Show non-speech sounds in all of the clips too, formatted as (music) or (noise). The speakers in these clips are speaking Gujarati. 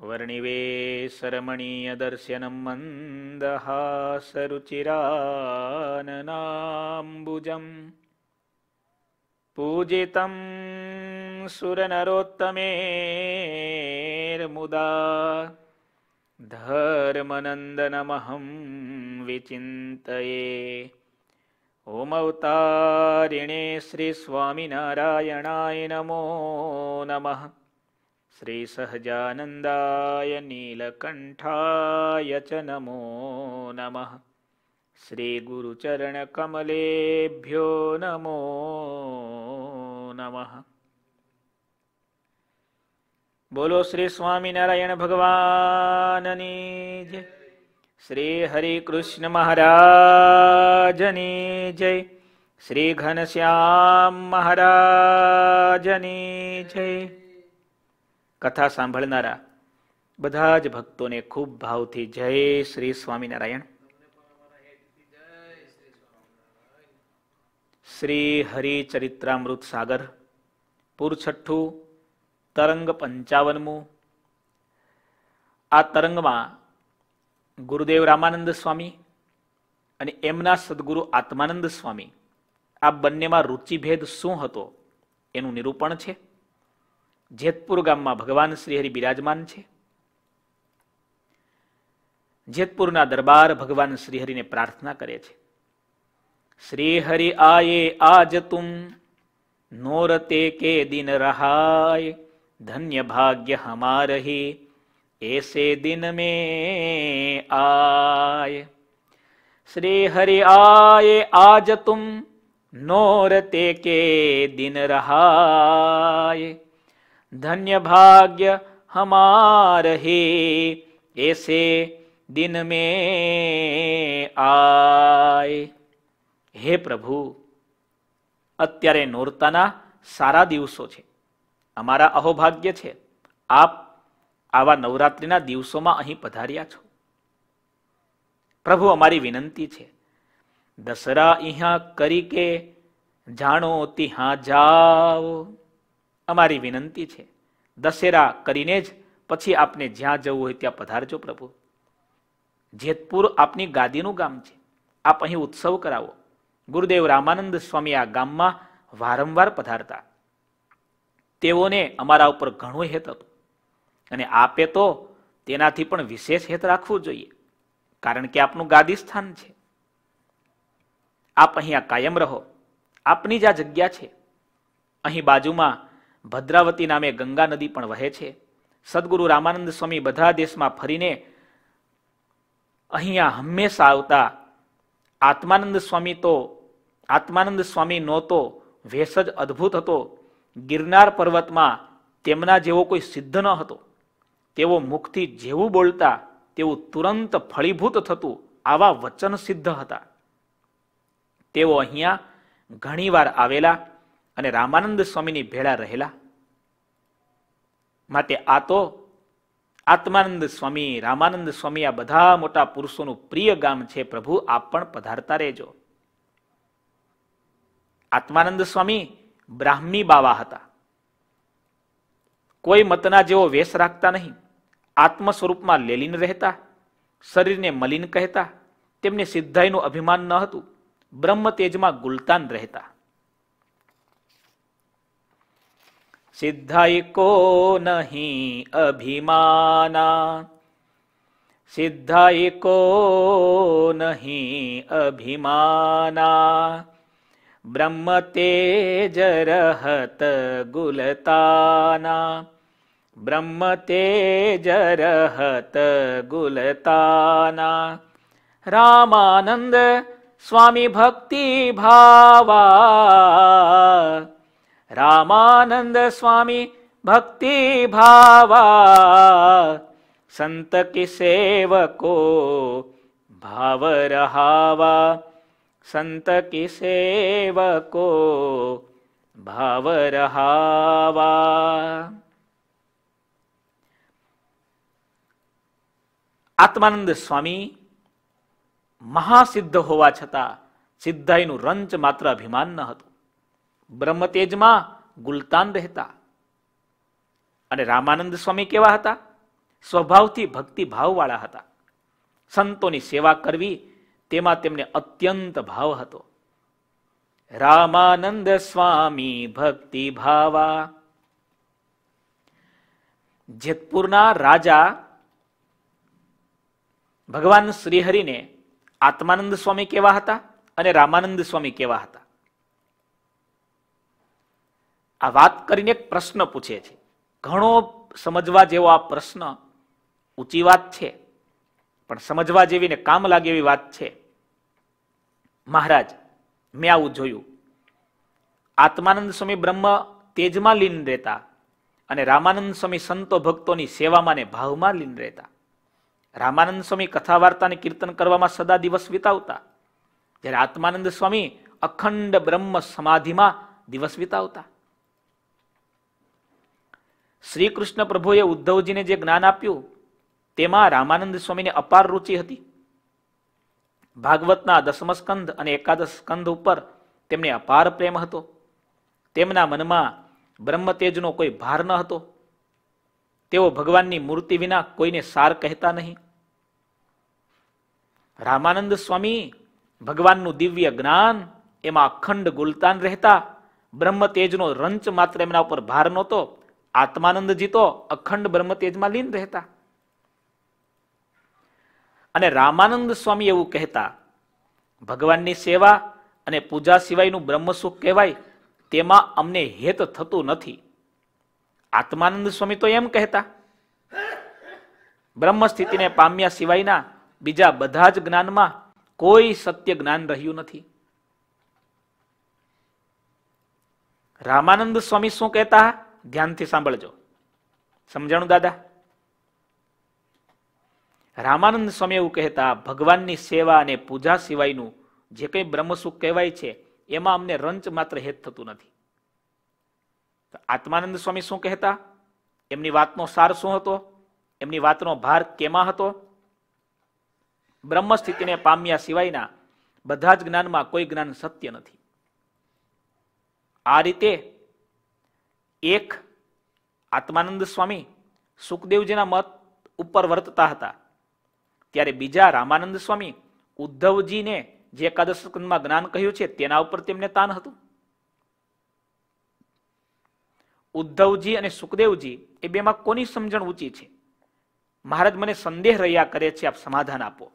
वर्णिवेशरमणीयदर्शनं मन्दहासरुचिराननाम्बुजम्। पूजितं सुरनरोत्तमेर्मुदा। धर्मनन्दनमहं विचिन्तये। ओमवतारिणे श्रीस्वामिनारायणाय नमो नमः श्रीसहजानन्दाय नीलकण्ठाय च नमो नमः श्रीगुरुचरणकमलेभ्यो नमो नमः બોલો શ્રી સ્વામિનારાયણ ભગવાનની જય શ્રી હરિકૃષ્ણ મહારાજની જય શ્રી ઘનશ્યામ મહારાજની જય કથા સાંભળનારા બધા જ ભક્તોને ખૂબ ભાવથી જય શ્રી સ્વામિનારાયણ. શ્રી હરિચરિત્રામૃત સાગર પૂર છઠ્ઠું તરંગ પંચાવનમું. આ તરંગમાં ગુરુદેવ રામાનંદ સ્વામી અને એમના સદગુરુ આત્માનંદ સ્વામી, આ બંનેમાં રુચિભેદ શું હતો એનું નિરૂપણ છે. જેતપુર ગામમાં ભગવાન શ્રીહરિ બિરાજમાન છે. જેતપુરના દરબાર ભગવાન શ્રીહરિને પ્રાર્થના કરે છે. શ્રીહરિ આયે આજ નોર તે કે દિન રહાય, ધન્ય ભાગ્ય હમારહી, એસે દિન મે આય. શ્રી હરિ આયે આજ નોર તે કે દિન રહાય. धन्य भाग्य हमारे ऐसे दिन में आए હે પ્રભુ અત્યારે નોરતાના સારા દિવસો છે અમારા અહોભાગ્ય છે આપ આવા નવરાત્રિના દિવસોમાં અહીં પધાર્યા છો પ્રભુ અમારી વિનંતી છે દસરા અહીંયા કરી કે જાણો ત્યાં જાઓ અમારી વિનંતી છે. દશેરા કરીને જ પછી આપને જ્યાં જવું હોય ત્યાં પધારજો પ્રભુ. જેતપુર આપની ગાદીનું ગામ છે. આપ અહીં ઉત્સવ કરાવો. ગુરુદેવ રામાનંદ સ્વામી આ ગામમાં વારંવાર પધારતા. તેઓને અમારા ઉપર ઘણું હેત હતું. અને આપે તો તેનાથી પણ વિશેષ હેત રાખવું જોઈએ. કારણ કે આપનું ગાદી સ્થાન છે. આપ અહીંયા કાયમ રહો. આપની જ આ જગ્યા છે. અહીં બાજુમાં ભદ્રાવતી નામે ગંગા નદી પણ વહે છે. સદગુરુ રામાનંદ સ્વામી બધા દેશમાં ફરીને અહીંયા હંમેશા આવતા આત્માનંદ સ્વામી તો, આત્માનંદ સ્વામી નહોતો વેશ જ અદ્ભુત હતો. ગિરનાર પર્વતમાં તેમના જેવો કોઈ સિદ્ધ ન હતો. તેઓ મુખથી જેવું બોલતા તેવું તુરંત ફળીભૂત થતું આવા વચન સિદ્ધ હતા. તેઓ અહીંયા ઘણીવાર આવેલા અને રામાનંદ સ્વામીની ભેળા રહેલા. માટે આ તો આત્માનંદ સ્વામી, રામાનંદ સ્વામી આ બધા મોટા પુરુષોનું પ્રિય ગામ છે પ્રભુ, આપ પણ પધારતા રહેજો. આત્માનંદ સ્વામી બ્રાહ્મી બાવા હતા. કોઈ મતના જેવો વેશ રાખતા નહીં. આત્મ સ્વરૂપમાં લેલીન રહેતા, શરીરને મલિન કહેતા, તેમને સિદ્ધાઈનું અભિમાન ન હતું. બ્રહ્મ તેજમાં ગુલતાન રહેતા. सिद्धाइ को नहि अभिमाना। सिद्धाइ को नहि अभिमाना। ब्रह्म ते जरह गुलताना। ब्रह्म तेजरहत गुलताना। रामानन्द स्वामी भक्ति भावा। રામાનંદ સ્વામી ભક્તિ ભાવા સંત કે સેવકો ભાવ રહાવા સંત કી સેવકો ભાવ રહાવા આત્માનંદ સ્વામી મહાસિદ્ધ હોવા છતાં સિદ્ધાઈનું રંચ માત્ર અભિમાન ન હતું બ્રહ્મતેજમાં ગુલતાન રહેતા. અને રામાનંદ સ્વામી કેવા હતા? સ્વભાવથી ભક્તિ ભાવવાળા હતા. સંતોની સેવા કરવી તેમાં તેમને અત્યંત ભાવ હતો. રામાનંદ સ્વામી ભક્તિ ભાવા જેતપુરના રાજા ભગવાન શ્રીહરિને આત્માનંદ સ્વામી કેવા હતા અને રામાનંદ સ્વામી કેવા હતા? આ વાત કરીને એક પ્રશ્ન પૂછે છે. ઘણો સમજવા જેવો આ પ્રશ્ન ઊંચી વાત છે, પણ સમજવા જેવી ને કામ લાગે એવી વાત છે. મહારાજ, મેં આવું જોયું. આત્માનંદ સ્વામી બ્રહ્મ તેજમાં લીન રહેતા અને રામાનંદ સ્વામી સંતો ભક્તોની સેવામાં ને ભાવમાં લીન રહેતા. રામાનંદ સ્વામી કથા વાર્તા કીર્તન કરવામાં સદા દિવસ વિતાવતા. જ્યારે આત્માનંદ સ્વામી અખંડ બ્રહ્મ સમાધિમાં દિવસ વિતાવતા. શ્રી કૃષ્ણ પ્રભુએ ઉદ્ધવજીને જે જ્ઞાન આપ્યું, તેમાં રામાનંદ સ્વામીને અપાર રુચિ હતી. ભાગવતના દસમ સ્કંદ અને એકાદશ સ્કંદ ઉપર તેમને અપાર પ્રેમ હતો. તેમના મનમાં બ્રહ્મતેજનો કોઈ ભાર ન હતો. તેઓ ભગવાનની મૂર્તિ વિના કોઈને સાર કહેતા નહીં. રામાનંદ સ્વામી ભગવાનનું દિવ્ય જ્ઞાન એમાં અખંડ ગુલતાન રહેતા બ્રહ્મતેજનો રંચ માત્ર એમના ઉપર ભાર નહોતો આત્માનંદજી તો અખંડ બ્રહ્મતેજમાં લીન રહેતા. અને રામાનંદ સ્વામી એવું કહેતા, ભગવાનની સેવા અને પૂજા સિવાયનું બ્રહ્મસુખ કહેવાય, તેમાં અમને હેત થતું નથી. આત્માનંદ સ્વામી તો એમ કહેતા બ્રહ્મ સ્થિતિને પામ્યા સિવાયના બીજા બધા જ જ્ઞાનમાં કોઈ સત્ય જ્ઞાન રહ્યું નથી. રામાનંદ સ્વામી શું કહેતા ધ્યાનથી સાંભળજો. સમજાણું, દાદા? રામાનંદ સ્વામી એવું કહેતા, ભગવાનની સેવા અને પૂજા સિવાયનું જે કંઈ બ્રહ્મસુખ કહેવાય છે, એમાં અમને રંચ માત્ર હેત થતું નથી. આત્માનંદ સ્વામી શું કહેતા? એમની વાતનો સાર શું હતો? એમની વાતનો ભાર કેમાં હતો? બ્રહ્મ સ્થિતિને પામ્યા સિવાયના બધા જ જ્ઞાનમાં કોઈ જ્ઞાન સત્ય નથી. આ રીતે એક આત્માનંદ સ્વામી સુખદેવજીના મત ઉપર વર્તતા હતા. ત્યારે બીજા રામાનંદ સ્વામી ઉદ્ધવજીને જે એકાદશ સ્કંદમાં જ્ઞાન કહ્યું છે તેના ઉપર તેમને તાન હતું. ઉદ્ધવજી અને સુખદેવજી એ બેમાં કોની સમજણ ઊંચી છે? મહારાજ મને સંદેહ રહ્યા કરે છે, આપ સમાધાન આપો.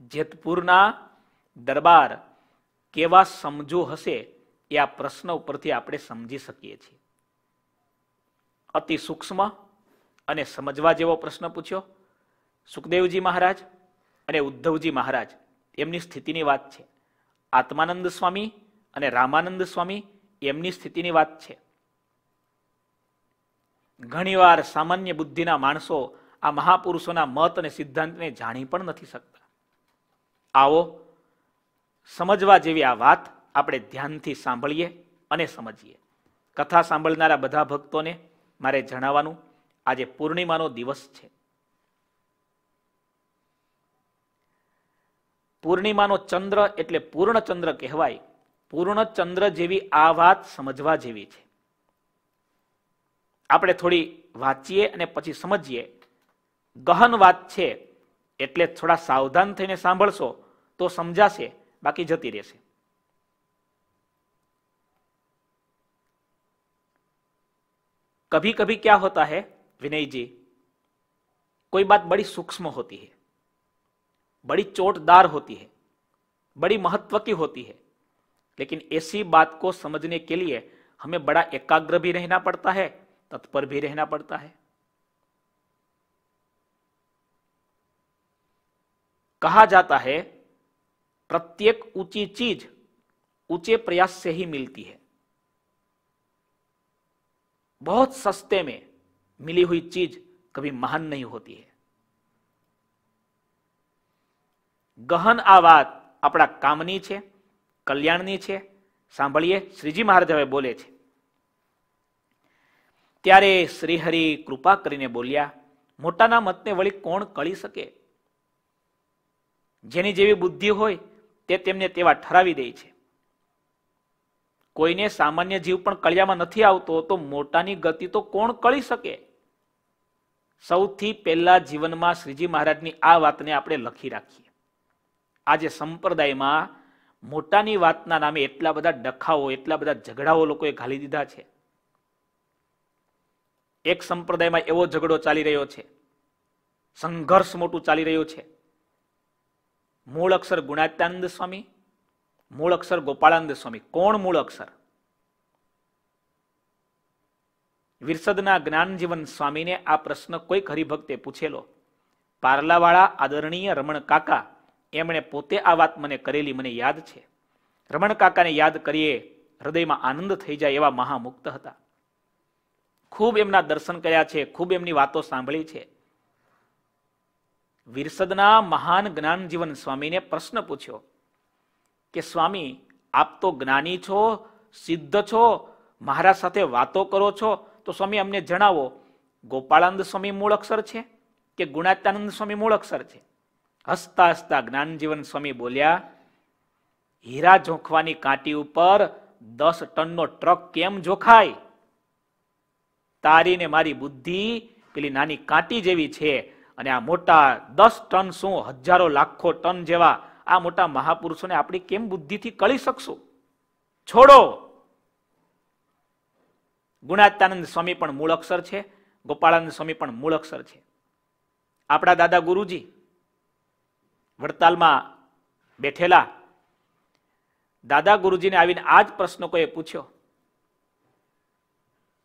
જેતપુરના દરબાર કેવા સમજો હશે એ આ પ્રશ્ન ઉપરથી આપણે સમજી શકીએ છીએ. અતિ સૂક્ષ્મ અને સમજવા જેવો પ્રશ્ન પૂછ્યો. સુખદેવજી મહારાજ અને ઉદ્ધવજી મહારાજ, એમની સ્થિતિની વાત છે. આત્માનંદ સ્વામી અને રામાનંદ સ્વામી એમની સ્થિતિની વાત છે. ઘણીવાર સામાન્ય બુદ્ધિના માણસો આ મહાપુરુષોના મત અને સિદ્ધાંતને જાણી પણ નથી શકતા. આવો, સમજવા જેવી આ વાત આપણે ધ્યાનથી સાંભળીએ અને સમજીએ. કથા સાંભળનારા બધા ભક્તોને મારે જણાવવાનું, આજે પૂર્ણિમાનો દિવસ છે. પૂર્ણિમાનો ચંદ્ર એટલે પૂર્ણચંદ્ર કહેવાય. પૂર્ણચંદ્ર જેવી આ વાત સમજવા જેવી છે. આપણે થોડી વાંચીએ અને પછી સમજીએ. ગહન વાત છે, એટલે થોડા સાવધાન થઈને સાંભળશો તો સમજાશે, બાકી જતી રહેશે. कभी कभी क्या होता है, विनय जी? कोई बात बड़ी सूक्ष्म होती है, बड़ी चोटदार होती है, बड़ी महत्व की होती है, लेकिन ऐसी बात को समझने के लिए हमें बड़ा एकाग्र भी रहना पड़ता है, तत्पर भी रहना पड़ता है। कहा जाता है, प्रत्येक ऊँची चीज़ ऊँचे प्रयास से ही मिलती है। बहुत सस्ते में मिली हुई चीज कभी महान नहीं होती है ગહન આ વાત આપણા કામની છે કલ્યાણની છે સાંભળીએ શ્રીજી મહારાજ હવે બોલે છે ત્યારે શ્રીહરિ કૃપા કરીને બોલ્યા મોટાના મતને વળી કોણ કળી શકે જેની જેવી બુદ્ધિ હોય તે તેમને તેવા ઠરાવી દે છે કોઈને સામાન્ય જીવ પણ કળિયામાં નથી આવતો, તો મોટાની ગતિ તો કોણ કળી શકે? સૌથી પહેલા જીવનમાં શ્રીજી મહારાજની આ વાતને આપણે લખી રાખીએ. આજે સંપ્રદાયમાં મોટાની વાતના નામે એટલા બધા ડખાઓ, એટલા બધા ઝઘડાઓ લોકોએ ઘાલી દીધા છે. એક સંપ્રદાયમાં એવો ઝઘડો ચાલી રહ્યો છે. સંઘર્ષ મોટું ચાલી રહ્યો છે. મૂળ અક્ષર ગુણાત્યાનંદ સ્વામી મૂળ અક્ષર ગોપાળાનંદ સ્વામી. કોણ મૂળ અક્ષર વિરસદના જ્ઞાનજીવન સ્વામીને આ પ્રશ્ન કોઈક હરિભક્તે પૂછેલો. પારલાવાળા આદરણીય રમણ કાકા, એમણે પોતે આ વાત મને કરેલી મને યાદ છે. રમણ કાકાને યાદ કરીએ, હૃદયમાં આનંદ થઈ જાય એવા મહામુક્ત હતા. ખૂબ એમના દર્શન કર્યા છે, ખૂબ એમની વાતો સાંભળી છે. વિરસદના મહાન જ્ઞાનજીવન સ્વામીને પ્રશ્ન પૂછ્યો. કે સ્વામી, આપ તો જ્ઞાની છો, સિદ્ધ છો મહારાજ સાથે વાતો કરો છો, તો સ્વામી અમને જણાવો, ગોપાળાનંદ સ્વામી મૂળ અક્ષર છે કે ગુણાત્યાનંદ સ્વામી મૂળ અક્ષર છે? હસતા હસતા જ્ઞાનજીવન સ્વામી બોલ્યા, હીરા જોખવાની કાંટી ઉપર દસ ટનનો ટ્રક કેમ જોખાય તારી ને મારી બુદ્ધિ પેલી નાની કાંટી જેવી છે અને આ મોટા દસ ટન શું હજારો લાખો ટન જેવા આ મોટા મહાપુરુષોને આપણી કેમ બુદ્ધિથી કળી શકશું? છોડો. ગુણાત્યાનંદ સ્વામી પણ મૂળ અક્ષર છે, ગોપાળાનંદ સ્વામી પણ મૂળ અક્ષર છે. આપણા દાદા ગુરુજી વડતાલમાં બેઠેલા, દાદા ગુરુજીને આવીને આ જ પ્રશ્ન કોઈએ પૂછ્યો?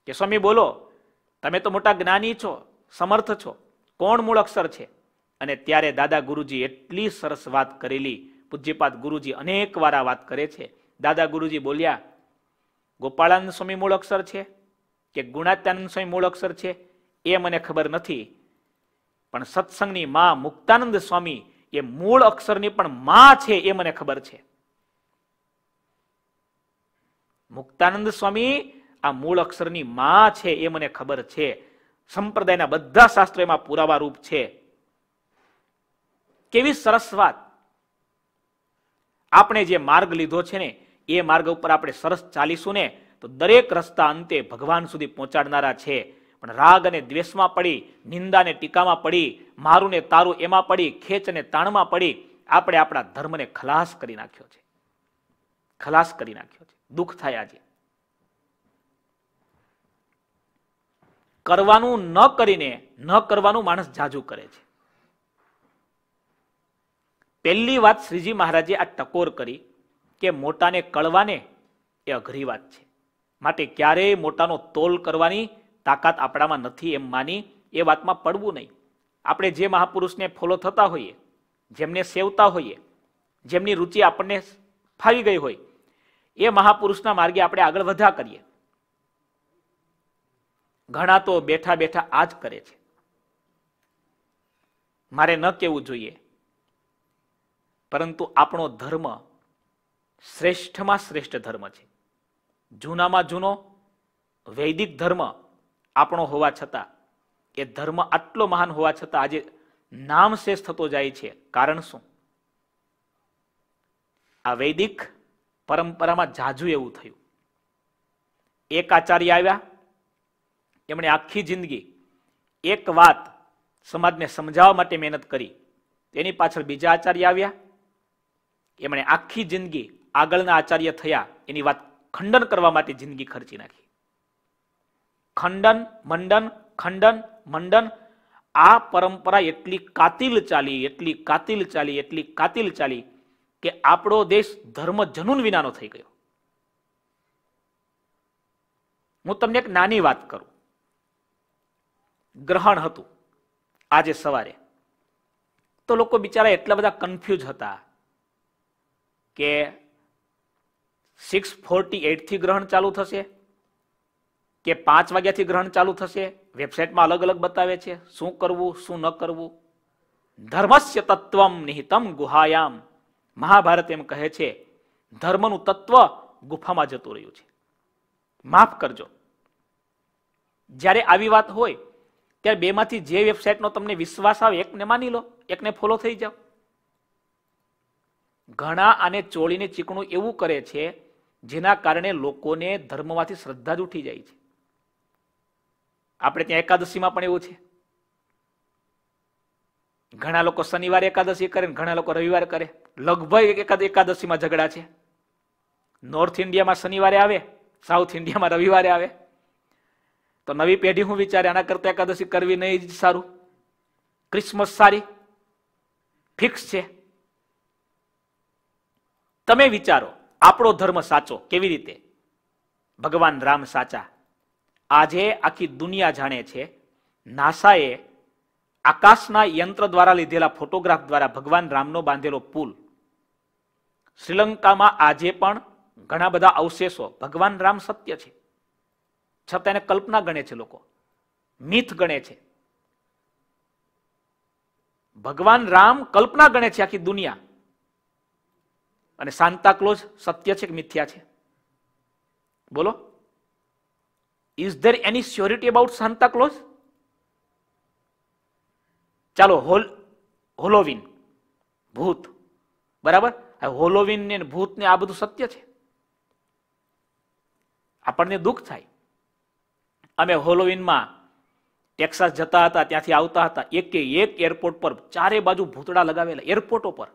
કે સ્વામી બોલો, તમે તો મોટા જ્ઞાની છો, સમર્થ છો, કોણ મૂળ અક્ષર છે? અને ત્યારે દાદા ગુરુજી એટલી સરસ વાત કરેલી. પૂજ્યપાદ ગુરુજી અનેક વાર આ વાત કરે છે. દાદા ગુરુજી બોલ્યા, ગોપાળાનંદ સ્વામી મૂળ અક્ષર છે કે ગુણાત્યાનંદ સ્વામી મૂળ અક્ષર છે? એ મને ખબર નથી. પણ સત્સંગની માં મુક્તાનંદ સ્વામી એ મૂળ અક્ષરની પણ માં છે એ મને ખબર છે. મુક્તાનંદ સ્વામી આ મૂળ અક્ષરની માં છે એ મને ખબર છે. સંપ્રદાયના બધા શાસ્ત્રો એમાં પુરાવા રૂપ છે. કેવી સરસ વાત. આપણે જે માર્ગ લીધો છે ને, એ માર્ગ ઉપર આપણે સરસ ચાલીશું ને, તો દરેક રસ્તા અંતે ભગવાન સુધી પહોંચાડનારા છે. પણ રાગ અને દ્વેષમાં પડી, નિંદા ને ટીકામાં પડી, મારું ને તારું એમાં પડી, ખેંચ અને તાણમાં પડી, આપણે આપણા ધર્મને ખલાસ કરી નાખ્યો છે. ખલાસ કરી નાખ્યો છે. દુઃખ થાય આજે. કરવાનું ન કરીને, ન કરવાનું માણસ જાજુ કરે છે. પહેલી વાત શ્રીજી મહારાજે આ ટકોર કરી કે મોટાને કળવાને એ અઘરી વાત છે. માટે ક્યારેય મોટાનો તોલ કરવાની તાકાત આપણામાં નથી એમ માની એ વાતમાં પડવું નહીં. આપણે જે મહાપુરુષને ફોલો થતા હોઈએ, જેમને સેવતા હોઈએ, જેમની રુચિ આપણને ફાવી ગઈ હોય, એ મહાપુરુષના માર્ગે આપણે આગળ વધ્યા કરીએ. ઘણા તો બેઠા બેઠા આ જ કરે છે. મારે ન કેવું જોઈએ પરંતુ આપણો ધર્મ શ્રેષ્ઠમાં શ્રેષ્ઠ ધર્મ છે. જૂનામાં જૂનો વૈદિક ધર્મ આપણો હોવા છતાં, એ ધર્મ આટલો મહાન હોવા છતાં આજે નામ શેષ થતો જાય છે. કારણ શું? આ વૈદિક પરંપરામાં જાજુ એવું થયું. એક આચાર્ય આવ્યા, એમણે આખી જિંદગી એક વાત સમાજને સમજાવવા માટે મહેનત કરી. તેની પાછળ બીજા આચાર્ય આવ્યા એમણે આખી જિંદગી આગળના આચાર્ય થયા, એની વાત ખંડન કરવા માટે જિંદગી ખર્ચી નાખી. ખંડન, મંડન ખંડન, મંડન, આ પરંપરા એટલી કાતિલ ચાલી, એટલી કાતિલ ચાલી, એટલી કાતિલ ચાલી કે આપણો દેશ ધર્મ જનૂન વિનાનો થઈ ગયો. હું તમને એક નાની વાત કરું. ગ્રહણ હતું આજે સવારે. તો લોકો બિચારા એટલા બધા કન્ફ્યુઝ હતા. કે સિક્સ ફોર્ટી એટથી ગ્રહણ ચાલુ થશે, કે પાંચ વાગ્યાથી ગ્રહણ ચાલુ થશે, વેબસાઇટમાં અલગ અલગ બતાવે છે, શું કરવું, શું ન કરવું. ધર્મસ્ય તત્વમ નિહિતમ ગુહાયામ. મહાભારત એમ કહે છે, ધર્મનું તત્વ ગુફામાં જતું રહ્યું છે. માફ કરજો. જ્યારે આવી વાત હોય, ત્યારે બેમાંથી જે વેબસાઇટનો તમને વિશ્વાસ આવે, એકને માની લો, એકને ફોલો થઈ જાઓ. ઘણા આને ચોળીને ચીકણું એવું કરે છે, જેના કારણે લોકોને ધર્મમાંથી શ્રદ્ધા જ ઉઠી જાય છે. આપણે ત્યાં એકાદશીમાં પણ એવું છે. ઘણા લોકો શનિવારે એકાદશી કરે ઘણા લોકો રવિવારે કરે. લગભગ એકાદ એકાદશીમાં ઝઘડા છે. નોર્થ ઇન્ડિયામાં શનિવારે આવે સાઉથ ઇન્ડિયામાં રવિવારે આવે. તો નવી પેઢી હું વિચારે? આના કરતા એકાદશી કરવી નહીં જ સારું. ક્રિસમસ સારી. ફિક્સ છે. તમે વિચારો, આપણો ધર્મ સાચો કેવી રીતે? ભગવાન રામ સાચા. આજે આખી દુનિયા જાણે છે, નાસાએ આકાશના યંત્ર દ્વારા લીધેલા ફોટોગ્રાફ દ્વારા ભગવાન રામનો બાંધેલો પુલ. શ્રીલંકામાં આજે પણ ઘણા બધા અવશેષો, ભગવાન રામ સત્ય છે. છતાં એને કલ્પના ગણે છે લોકો. મિથ ગણે છે. ભગવાન રામ કલ્પના ગણે છે આખી દુનિયા. અને સાંતાક્લોઝ સત્ય છે કે મિથ્યા છે? બોલો. Is there any surety about Santa Claus ચાલો, હોલ, હોલોવિન, ભૂત. બરાબર? હોલોવિન ને ભૂત ને આ બધું સત્ય છે. આપણને દુઃખ થાય. અમે હોલોવિનમાં ટેક્સાસ જતા હતા, ત્યાંથી આવતા હતા. એક એક એરપોર્ટ પર ચારે બાજુ ભૂતડા લગાવેલા, એરપોર્ટો પર.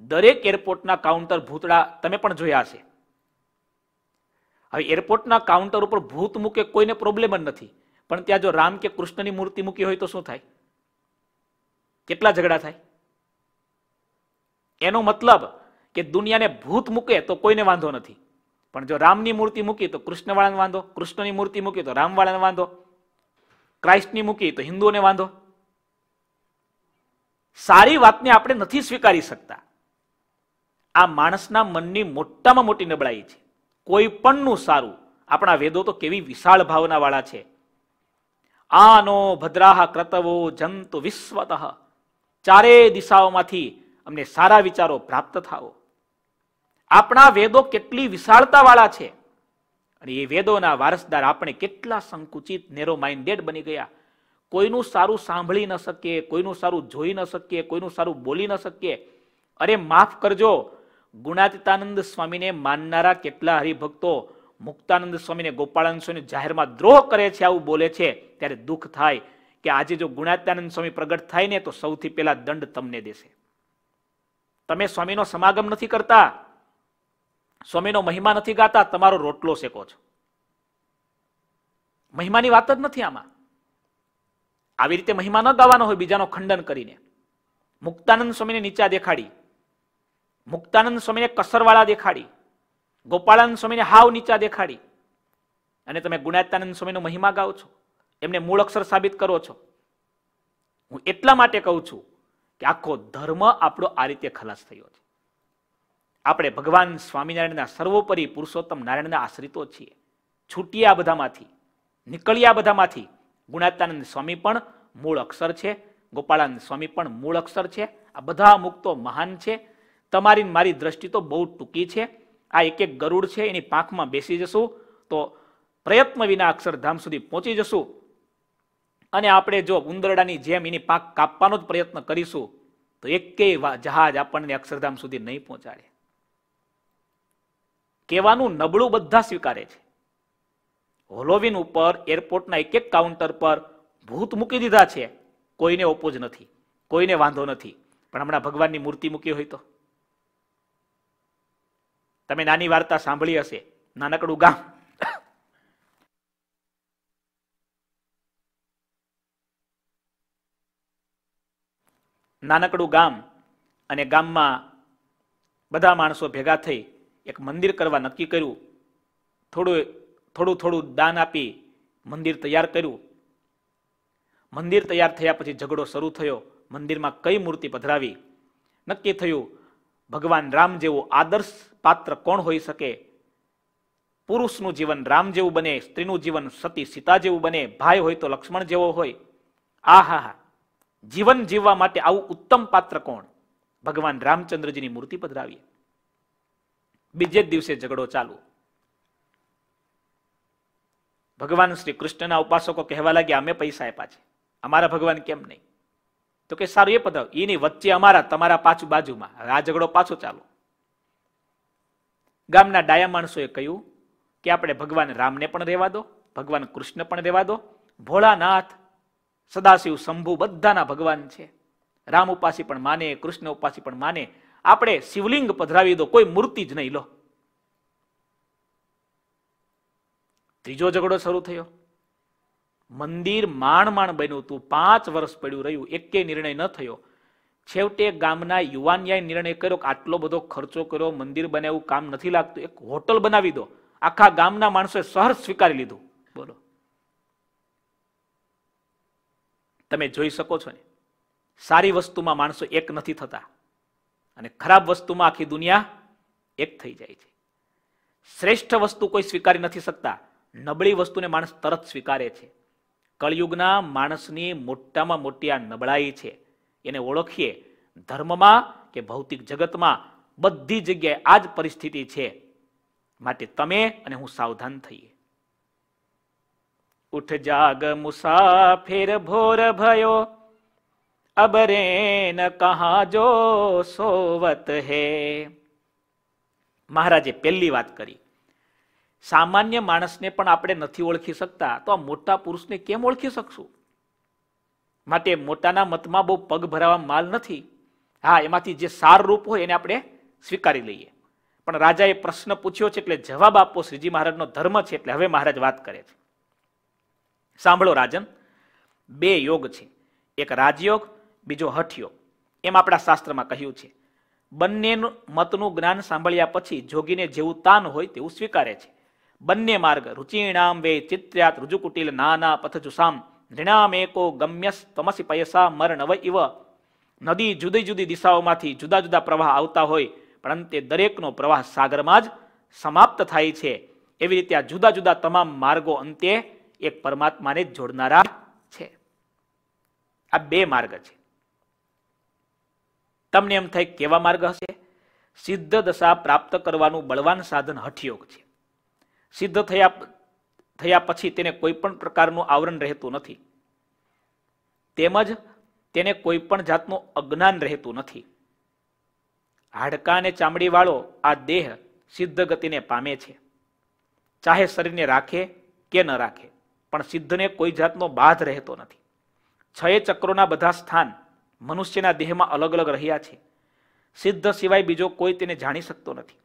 દરેક એરપોર્ટના કાઉન્ટર ભૂતડા તમે પણ જોયા છે હવે એરપોર્ટના કાઉન્ટર ઉપર ભૂત મૂકે કોઈને પ્રોબ્લેમ જ નથી. પણ ત્યાં જો રામ કે કૃષ્ણની મૂર્તિ મૂકી હોય તો શું થાય? કેટલા ઝઘડા થાય? એનો મતલબ કે દુનિયાને ભૂત મૂકે તો કોઈને વાંધો નથી. પણ જો રામની મૂર્તિ મૂકી તો કૃષ્ણવાળાને વાંધો, કૃષ્ણની મૂર્તિ મૂકી તો રામવાળાને વાંધો, ક્રાઇસ્ટની મૂકી તો હિન્દુઓને વાંધો. સારી વાતને આપણે નથી સ્વીકારી શકતા. આ માણસના મનની મોટામાં મોટી નબળાઈ છે. કોઈ પણનું સારું. આપણા વેદો તો કેવી વિશાળ ભાવના વાળા છે. આનો ભદ્રાહ ક્રતવો જંતુ વિશ્વત ચારે દિશાઓમાંથી અમને સારા વિચારો પ્રાપ્ત થાવો આપણા વેદો કેટલી વિશાળતા વાળા છે. અને એ વેદોના વારસદાર આપણે કેટલા સંકુચિત નેરો માઇન્ડેડ બની ગયા. કોઈનું સારું સાંભળી ન શકીએ, કોઈનું સારું જોઈ ન શકીએ, કોઈનું સારું બોલી ન શકીએ. અરે માફ કરજો ગુણાતીતાનંદ સ્વામીને માનનારા કેટલા હરિભક્તો મુક્તાનંદ સ્વામીને ગોપાળાનંદ જાહેરમાં દ્રોહ કરે છે, આવું બોલે છે, ત્યારે દુઃખ થાય કે આજે જો ગુણાત્યાનંદ સ્વામી પ્રગટ થાય ને, તો સૌથી પહેલા દંડ તમને દેશે. તમે સ્વામીનો સમાગમ નથી કરતા, સ્વામીનો મહિમા નથી ગાતા, તમારો રોટલો શેકો છો. મહિમાની વાત જ નથી આમાં. આવી રીતે મહિમા ન ગાવાનો હોય, બીજાનો ખંડન કરીને. મુક્તાનંદ સ્વામીને નીચા દેખાડી. મુક્તાનંદ સ્વામીને કસરવાળા દેખાડી, ગોપાળાનંદ સ્વામીને હાવ નીચા દેખાડી. અને તમે ગુણાત્યાનંદ સ્વામીનો મહિમા ગાઓ છો, એમને મૂળ અક્ષર સાબિત કરો છો. હું એટલા માટે કહું છું કે આખો ધર્મ આપણો આ રીતે ખલાસ થયો છે. આપણે ભગવાન સ્વામિનારાયણના સર્વોપરી પુરુષોત્તમ નારાયણના આશ્રિતો છીએ. છૂટીએ આ બધામાંથી, નીકળીએ આ બધામાંથી. ગુણાત્યાનંદ સ્વામી પણ મૂળ અક્ષર છે, ગોપાળાનંદ સ્વામી પણ મૂળ અક્ષર છે. આ બધા મુક્તો મહાન છે. તમારી મારી દ્રષ્ટિ તો બહુ ટૂંકી છે. આ એક એક ગરુડ છે, એની પાંખમાં બેસી જશું. તો પ્રયત્ન વિના અક્ષરધામ સુધી પહોંચી જશું. અને આપણે જો ઉંદરડાની જેમ એની પાંખ કાપવાનો જ પ્રયત્ન કરીશું, તો એકેય જહાજ આપણને અક્ષરધામ સુધી નહીં પહોંચાડે. કહેવાનું નબળું બધા સ્વીકારે છે. હોલોવિન ઉપર, એરપોર્ટના એક એક કાઉન્ટર પર ભૂત મૂકી દીધા છે. કોઈને ઓપોજ નથી, કોઈને વાંધો નથી. પણ હમણાં ભગવાનની મૂર્તિ મૂકી હોય તો. તમે નાની વાર્તા સાંભળી હશે. નાનકડું ગામ. નાનકડું ગામ અને ગામમાં બધા માણસો ભેગા થઈ એક મંદિર કરવા નક્કી કર્યું. થોડું થોડું થોડું દાન આપી મંદિર તૈયાર કર્યું. મંદિર તૈયાર થયા પછી ઝઘડો શરૂ થયો. મંદિરમાં કઈ મૂર્તિ પધરાવી? નક્કી થયું, ભગવાન રામ જેવો આદર્શ પાત્ર કોણ હોઈ શકે? પુરુષનું જીવન રામ જેવું બને, સ્ત્રીનું જીવન સતી સીતા જેવું બને, ભાઈ હોય તો લક્ષ્મણ જેવો હોય. આ હા હા જીવન જીવવા માટે આવું ઉત્તમ પાત્ર કોણ? ભગવાન રામચંદ્રજીની મૂર્તિ પધરાવીએ. બીજે જ દિવસે ઝઘડો ચાલુ. ભગવાન શ્રી કૃષ્ણના ઉપાસકો કહેવા લાગ્યા, અમે પૈસા આપ્યા છે. અમારા ભગવાન કેમ નહીં? તો કે, સારું, એ પધાવ એની વચ્ચે અમારા, તમારા પાછું બાજુમાં. આ ઝઘડો પાછો ચાલુ. ગામના ડાયા માણસોએ કહ્યું કે આપણે ભગવાન રામને પણ રહેવા દો, ભગવાન કૃષ્ણ પણ રહેવા દો. ભોળાનાથ, સદાશિવ શંભુ બધાના ભગવાન છે. રામ ઉપાસી પણ માને, કૃષ્ણ ઉપાસી પણ માને. આપણે શિવલિંગ પધરાવી દો, કોઈ મૂર્તિ જ નહીં લો. ત્રીજો ઝઘડો શરૂ થયો. મંદિર માણ માણ બન્યું હતું પાંચ વર્ષ પડ્યું રહ્યું, એકે નિર્ણય ન થયો. છેવટે ગામના યુવાનિયાએ નિર્ણય કર્યો કે આટલો બધો ખર્ચો કર્યો, મંદિર બનાવ્યું, કામ નથી લાગતું, એક હોટલ બનાવી દો. આખા ગામના માણસોએ સહર્ષ સ્વીકારી લીધું. બોલો. તમે જોઈ શકો છો ને. સારી વસ્તુમાં માણસો એક નથી થતા. અને ખરાબ વસ્તુમાં આખી દુનિયા એક થઈ જાય છે. શ્રેષ્ઠ વસ્તુ કોઈ સ્વીકારી નથી શકતા. નબળી વસ્તુને માણસ તરત સ્વીકારે છે. કળયુગના માણસની મોટામાં મોટી આ નબળાઈ છે. એને ઓળખીએ. ધર્મમાં કે ભૌતિક જગતમાં બધી જગ્યાએ આ જ પરિસ્થિતિ છે માટે તમે અને હું સાવધાન થઈએ. ઉઠ જાગ મુસાફિર ભોર ભયો. અબરે ન કહા જો સોવત હે. મહારાજે પહેલી વાત કરી. સામાન્ય માણસને પણ આપણે નથી ઓળખી શકતા, તો આ મોટા પુરુષને કેમ ઓળખી શકશું? માટે મોટાના મતમાં બહુ પગ ભરાવા માલ નથી. હા, એમાંથી જે સાર રૂપ હોય એને આપણે સ્વીકારી લઈએ. પણ રાજાએ પ્રશ્ન પૂછ્યો છે એટલે જવાબ આપવો શ્રીજી મહારાજનો ધર્મ છે એટલે હવે મહારાજ વાત કરે છે. સાંભળો રાજન, બે યોગ છે. એક રાજયોગ, બીજો હઠયોગ. એમ આપણા શાસ્ત્રમાં કહ્યું છે. બંનેનું મતનું જ્ઞાન સાંભળ્યા પછી જોગીને જેવું તાન હોય તેવું સ્વીકારે છે. બંને માર્ગ રુચિણામ વે ચિત્ર્યાત રુજુકુટિલ નાના પથજુસામ. નૃણામ એકો ગમ્યસ તમસી પયસા મર નવ ઇવ નદી જુદી જુદી દિશાઓમાંથી જુદા જુદા પ્રવાહ આવતા હોય પણ અંતે દરેકનો પ્રવાહ સાગરમાં જ સમાપ્ત થાય છે। એવી રીતે આ જુદા જુદા તમામ માર્ગો અંતે એક પરમાત્માને જોડનારા છે। આ બે માર્ગ છે। તમને એમ થાય કેવા માર્ગ હશે? સિદ્ધ દશા પ્રાપ્ત કરવાનું બળવાન સાધન હઠયોગ છે। સિદ્ધ થયા થયા પછી તેને કોઈ પણ પ્રકારનું આવરણ રહેતું નથી. તેમજ તેને કોઈ પણ જાતનું અજ્ઞાન રહેતું નથી. હાડકા અને ચામડીવાળો આ દેહ સિદ્ધ ગતિને પામે છે. ચાહે શરીરને રાખે કે ન રાખે, પણ સિદ્ધને કોઈ જાતનો બાધ રહેતો નથી. છ ચક્રોના બધા સ્થાન મનુષ્યના દેહમાં અલગ અલગ રહ્યા છે. સિદ્ધ સિવાય બીજો કોઈ તેને જાણી શકતો નથી.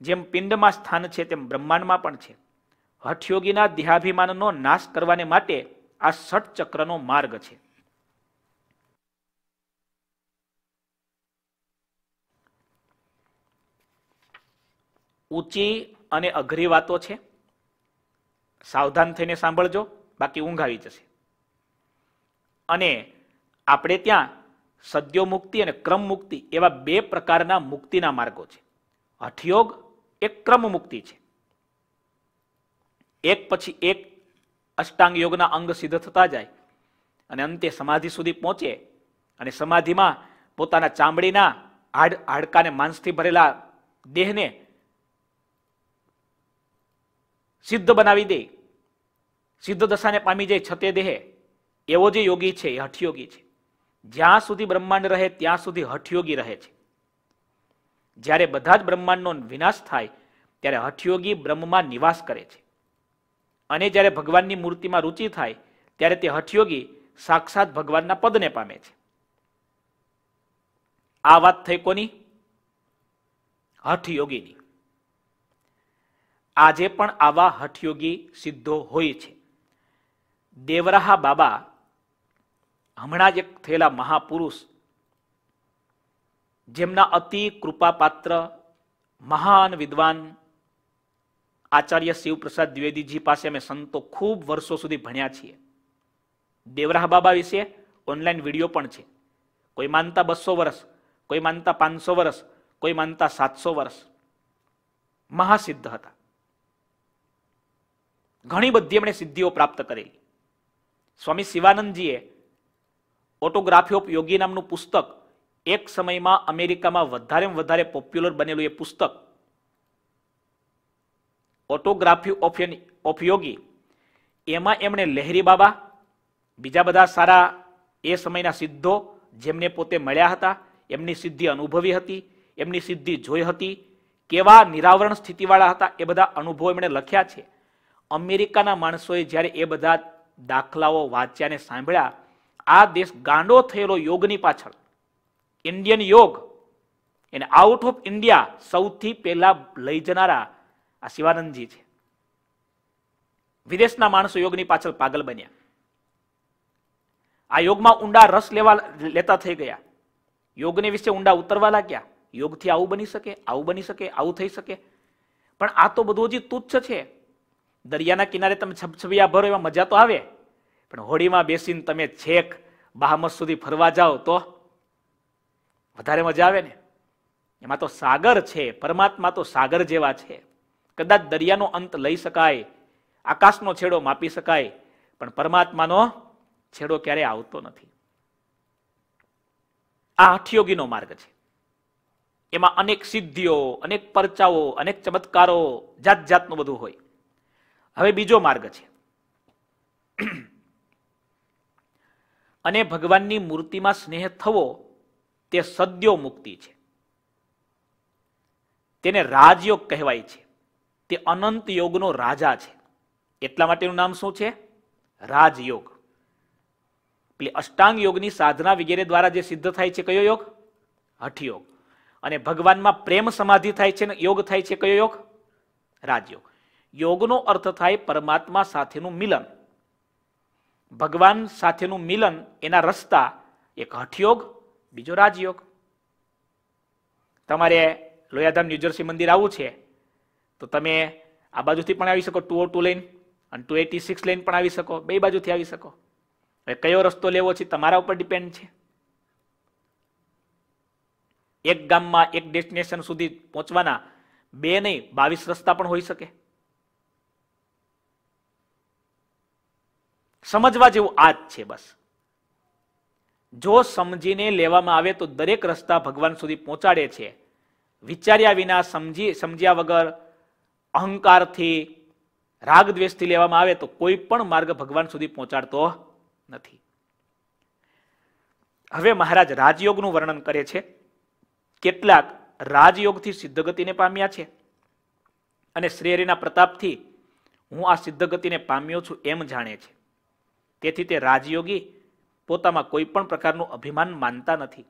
જેમ પિંડમાં સ્થાન છે, તેમ બ્રહ્માંડમાં પણ છે. હઠયોગીના દેહાભિમાનનો નાશ કરવાને માટે આ ષટ ચક્રનો માર્ગ છે. ઊંચી અને અઘરી વાતો છે. સાવધાન થઈને સાંભળજો, બાકી ઊંઘ આવી જશે. અને આપણે ત્યાં સદ્યો મુક્તિ અને ક્રમ મુક્તિ એવા બે પ્રકારના મુક્તિના માર્ગો છે. હઠયોગ એક ક્રમ મુક્તિ છે. એક પછી એક અષ્ટાંગ યોગના અંગ સિદ્ધ થતા જાય અને અંતે સમાધિ સુધી પહોંચે અને સમાધિમાં પોતાના ચામડીના હાડ હાડકાને માંસથી ભરેલા દેહને સિદ્ધ બનાવી દે. સિદ્ધ દશાને પામી જાય છતે દેહે. એવો જે યોગી છે, એ હઠયોગી છે. જ્યાં સુધી બ્રહ્માંડ રહે, ત્યાં સુધી હઠયોગી રહે છે. જ્યારે બધા જ બ્રહ્માંડનો વિનાશ થાય, ત્યારે હઠયોગી બ્રહ્મમાં નિવાસ કરે છે. અને જ્યારે ભગવાનની મૂર્તિમાં રુચિ થાય, ત્યારે તે હઠયોગી સાક્ષાત ભગવાનના પદને પામે છે. આ વાત થઈ કોની? હઠયોગીની. આજે પણ આવા હઠયોગી સિદ્ધો હોય છે. દેવરાહા બાબા હમણાં જ એક થયેલા મહાપુરુષ, જેમના અતિ કૃપાપાત્ર, મહાન વિદ્વાન આચાર્ય શિવપ્રસાદ દ્વિવેદીજી પાસે અમે સંતો ખૂબ વર્ષો સુધી ભણ્યા છીએ. દેવરાહ બાબા વિશે ઓનલાઈન વીડિયો પણ છે. કોઈ માનતા બસો વર્ષ, કોઈ માનતા પાંચસો વર્ષ, કોઈ માનતા સાતસો વર્ષ. મહાસિદ્ધ હતા. ઘણી બધી એમણે સિદ્ધિઓ પ્રાપ્ત કરેલી. સ્વામી શિવાનંદજીએ ઓટોગ્રાફી ઓફ યોગી નામનું પુસ્તક એક સમયમાં અમેરિકામાં વધારે વધારે પોપ્યુલર બનેલું એ પુસ્તક ઓટોગ્રાફી ઓફ યોગી એમાં એમણે લહેરી બાબા, બીજા બધા સારા એ સમયના સિદ્ધો જેમને પોતે મળ્યા હતા, એમની સિદ્ધિ અનુભવી હતી, એમની સિદ્ધિ જોઈ હતી, કેવા નિરાવરણ સ્થિતિવાળા હતા એ બધા અનુભવો એમણે લખ્યા છે. અમેરિકાના માણસોએ જ્યારે એ બધા દાખલાઓ વાંચ્યા સાંભળ્યા, આ દેશ ગાંડો થયેલો યોગની પાછળ. ઇન્ડિયન યોગ. એને આઉટ ઓફ ઇન્ડિયા સૌથી પહેલા લઈ જનારા આ શિવાનંદજી છે. વિદેશના માણસો યોગની પાછળ પાગલ બન્યા. આ યોગમાં ઊંડા રસ લેવા લેતા થઈ ગયા. યોગને વિશે ઊંડા ઉતરવા લાગ્યા. યોગથી આવું બની શકે, આવું બની શકે, આવું થઈ શકે. પણ આ તો બધું હજી તુચ્છ છે. દરિયાના કિનારે તમે છબછબિયા ભરો એમાં મજા તો આવે. પણ હોડીમાં બેસીને તમે છેક બહામસ સુધી ફરવા જાઓ તો વધારે મજા આવે ને. એમાં તો સાગર છે, પરમાત્મા તો સાગર જેવા છે. કદાચ દરિયાનો અંત લઈ શકાય, આકાશનો છેડો માપી શકાય, પણ પરમાત્માનો છેડો ક્યારે આવતો નથી. આ હઠયોગીનો માર્ગ છે. એમાં અનેક સિદ્ધિઓ, અનેક પરચાઓ, અનેક ચમત્કારો જાત જાતનું બધું હોય. હવે બીજો માર્ગ છે. (clears throat) અને ભગવાનની મૂર્તિમાં સ્નેહ થવો તે સદ્યો મુક્તિ છે. તેને રાજયોગ કહેવાય છે. તે અનંત યોગનો રાજા છે. એટલા માટેનું નામ શું છે? રાજયોગ. એટલે અષ્ટાંગ યોગની સાધના વગેરે દ્વારા જે સિદ્ધ થાય છે, કયો યોગ? હઠયોગ. અને ભગવાનમાં પ્રેમ સમાધિ થાય છે ને યોગ થાય છે, કયો યોગ? રાજયોગ. યોગનો અર્થ થાય પરમાત્મા સાથેનું મિલન. ભગવાન સાથેનું મિલન એના રસ્તા, એક હઠયોગ, બીજો રાજયોગ. તમારે લોયાધામ ન્યુજર્સી મંદિર આવું છે. તો તમે આ બાજુથી પણ આવી શકો, ટુ ઓ ટુ લઈને અને ટુ એટી સિક્સ લઈને પણ આવી શકો, બે બાજુથી આવી શકો. હવે કયો રસ્તો લેવો છે તમારા ઉપર ડિપેન્ડ છે. એક ગામમાં એક ડેસ્ટિનેશન સુધી પહોંચવાના બે નહીં, બાવીસ રસ્તા પણ હોઈ શકે. સમજવા જેવું આ જ છે બસ. જો સમજીને લેવામાં આવે તો દરેક રસ્તા ભગવાન સુધી પહોંચાડે છે. વિચાર્યા વિના, સમજી, સમજ્યા વગર અહંકારથી રાગ દ્વેષથી લેવામાં આવે તો કોઈ પણ માર્ગ ભગવાન સુધી પહોંચાડતો નથી. હવે મહારાજ રાજયોગનું વર્ણન કરે છે. કેટલાક રાજયોગથી સિદ્ધગતિને પામ્યા છે. અને શ્રેયરીના પ્રતાપથી હું આ સિદ્ધગતિને પામ્યો છું એમ જાણે છે. તેથી તે રાજયોગી પોતામાં કોઈ પણ પ્રકારનું અભિમાન માનતા નથી.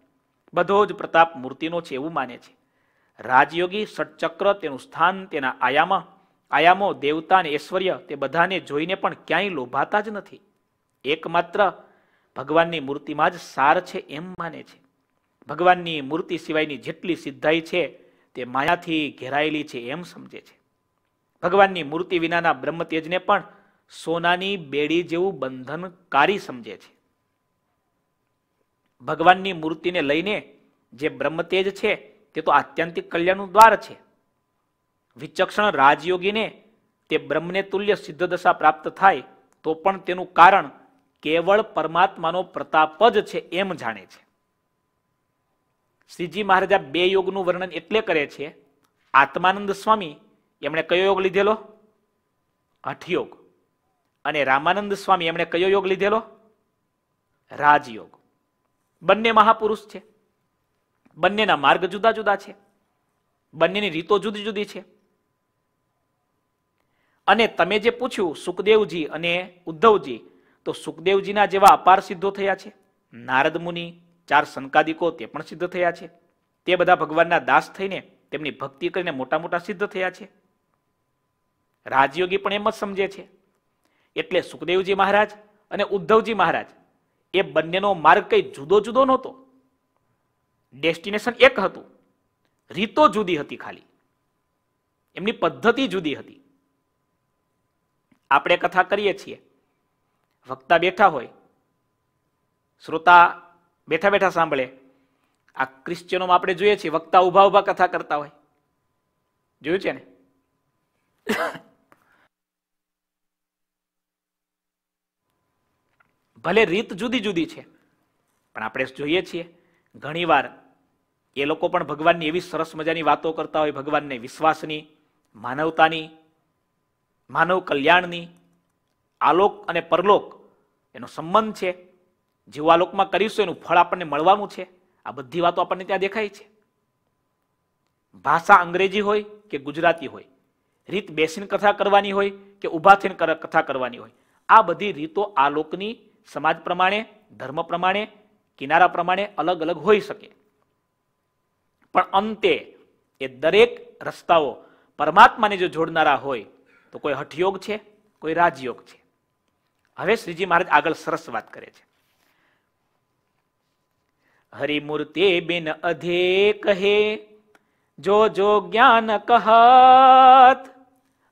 બધો જ પ્રતાપ મૂર્તિનો છે એવું માને છે. રાજયોગી ષટચક્ર, તેનું સ્થાન, તેના આયામ, આયામો, દેવતા અને ઐશ્વર્ય, તે બધાને જોઈને પણ ક્યાંય લોભાતા જ નથી. એકમાત્ર ભગવાનની મૂર્તિમાં જ સાર છે એમ માને છે. ભગવાનની મૂર્તિ સિવાયની જેટલી સિદ્ધાઈ છે, તે માયાથી ઘેરાયેલી છે એમ સમજે છે. ભગવાનની મૂર્તિ વિનાના બ્રહ્મતેજને પણ સોનાની બેડી જેવું બંધનકારી સમજે છે. ભગવાનની મૂર્તિને લઈને જે બ્રહ્મતેજ છે તે તો આત્યંતિક કલ્યાણનું દ્વાર છે. વિચક્ષણ રાજયોગીને તે બ્રહ્મને તુલ્ય સિદ્ધ દશા પ્રાપ્ત થાય, તો પણ તેનું કારણ કેવળ પરમાત્માનો પ્રતાપ જ છે એમ જાણે છે. શ્રીજી મહારાજા બે યોગનું વર્ણન એટલે કરે છે, આત્માનંદ સ્વામી, એમણે કયો યોગ લીધેલો? હઠયોગ અને રામાનંદ સ્વામી, એમણે કયો યોગ લીધેલો? રાજયોગ. બંને મહાપુરુષ છે. બંનેના માર્ગ જુદા જુદા છે. બંનેની રીતો જુદી જુદી છે. અને તમે જે પૂછ્યું સુખદેવજી અને ઉદ્ધવજી, તો સુખદેવજીના જેવા અપાર સિદ્ધો થયા છે. નારદ મુનિ, ચાર સંકાદિકો તે પણ સિદ્ધ થયા છે. તે બધા ભગવાનના દાસ થઈને તેમની ભક્તિ કરીને મોટા મોટા સિદ્ધ થયા છે. રાજયોગી પણ એમ જ સમજે છે. એટલે સુખદેવજી મહારાજ અને ઉદ્ધવજી મહારાજ, એ બંનેનો માર્ગ કઈ જુદો જુદો નહોતો. ડેસ્ટિનેશન એક હતું. રીતો જુદી હતી ખાલી. એમની પદ્ધતિ જુદી હતી. આપણે કથા કરીએ છીએ. વક્તા બેઠા હોય. શ્રોતા બેઠા બેઠા સાંભળે. આ ક્રિશ્ચિયનોમાં આપણે જોઈએ છીએ, વક્તા ઊભા ઊભા કથા કરતા હોય. જોયું છે ને? ભલે રીત જુદી જુદી છે, પણ આપણે જોઈએ છીએ, ઘણીવાર એ લોકો પણ ભગવાનની એવી સરસ મજાની વાતો કરતા હોય, ભગવાનને વિશ્વાસની, માનવતાની, માનવ કલ્યાણની, આલોક અને પરલોક એનો સંબંધ છે. જેવું આલોકમાં કરીશું એનું ફળ આપણને મળવાનું છે. આ બધી વાતો આપણને ત્યાં દેખાય છે. ભાષા અંગ્રેજી હોય કે ગુજરાતી હોય, રીત બેસીને કથા કરવાની હોય કે ઊભા થઈને કથા કરવાની હોય, આ બધી રીતો આ લોકની સમાજ પ્રમાણે, ધર્મ પ્રમાણે, કિનારા પ્રમાણે અલગ અલગ હોઈ શકે. પણ અંતે એ દરેક રસ્તાઓ પરમાત્માને જો જોડનારા હોય, તો કોઈ હઠયોગ છે, કોઈ રાજયોગ છે. હવે શ્રીજી મહારાજ આગળ સરસ વાત કરે છે. હરિમૂર્તિ બિન અધે કહે જો જો જ્ઞાન કહત.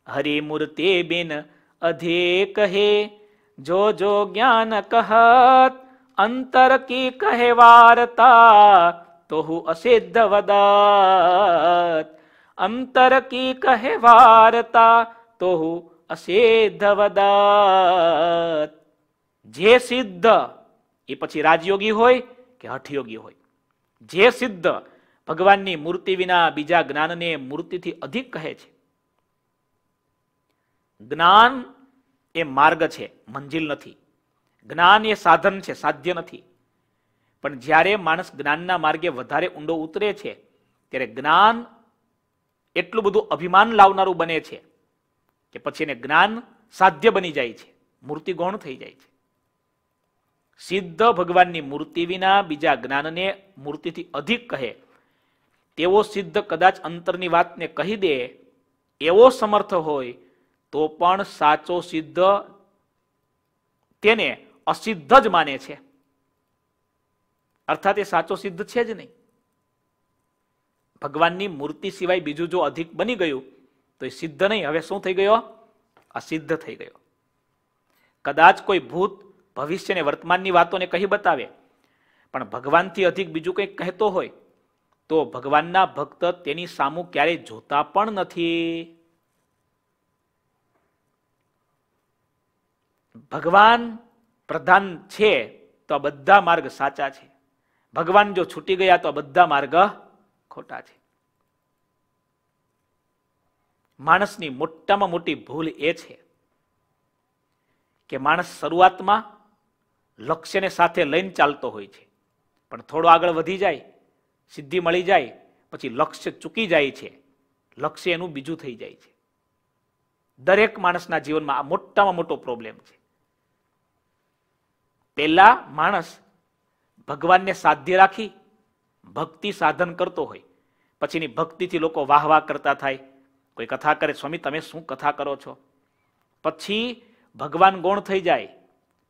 હરિમૂર્તિ બિન અધે કહે જો જો જ્ઞાન કહત. અંતર કી કહે વાર્તા તો હું અસિદ્ધ વદાત અંતર કી કહે વાર્તા તો હું અસિદ્ધ વદાત જે સિદ્ધ, એ પછી રાજયોગી હોય કે હઠયોગી હોય? જે સિદ્ધ, ભગવાનની મૂર્તિ વિના બીજા જ્ઞાનને મૂર્તિથી અધિક કહે છે? જ્ઞાન એ માર્ગ છે, મંજિલ નથી. જ્ઞાન એ સાધન છે, સાધ્ય નથી. પણ જ્યારે માણસ જ્ઞાનના માર્ગે વધારે ઊંડો ઉતરે છે, ત્યારે જ્ઞાન એટલું બધું અભિમાન લાવનારું બને છે કે પછી એને જ્ઞાન સાધ્ય બની જાય છે, મૂર્તિ ગૌણ થઈ જાય છે. સિદ્ધ ભગવાનની મૂર્તિ વિના બીજા જ્ઞાનને મૂર્તિથી અધિક કહે તેવો સિદ્ધ કદાચ અંતરની વાતને કહી દે, એવો સમર્થ હોય, તો પણ સાચો સિદ્ધ તેને અસિદ્ધ જ માને છે. અર્થાત એ સાચો સિદ્ધ છે જ નહીં. ભગવાનની મૂર્તિ સિવાય બીજું જો અધિક બની ગયું, તો એ સિદ્ધ નહીં. હવે શું થઈ ગયો? અસિદ્ધ થઈ ગયો. કદાચ કોઈ ભૂત ભવિષ્ય ને વર્તમાનની વાતોને કહી બતાવે, પણ ભગવાનથી અધિક બીજું કંઈક કહેતો હોય, તો ભગવાનના ભક્ત તેની સામું ક્યારેય જોતા પણ નથી. ભગવાન પ્રધાન છે, તો બધા માર્ગ સાચા છે. ભગવાન જો છૂટી ગયા તો બધા માર્ગ ખોટા છે. માણસની મોટામાં મોટી ભૂલ એ છે કે માણસ શરૂઆતમાં લક્ષ્યને સાથે લઈને ચાલતો હોય છે, પણ થોડો આગળ વધી જાય, સિદ્ધિ મળી જાય, પછી લક્ષ્ય ચૂકી જાય છે, લક્ષ્ય એનું બીજું થઈ જાય છે. દરેક માણસના જીવનમાં આ મોટામાં મોટો પ્રોબ્લેમ છે. પહેલા માણસ ભગવાનને સાધ્ય રાખી ભક્તિ સાધન કરતો હોય. પછીની ભક્તિથી લોકો વાહ વાહ કરતા થાય. કોઈ કથા કરે, સ્વામી, તમે શું કથા કરો છો? પછી ભગવાન ગૌણ થઈ જાય.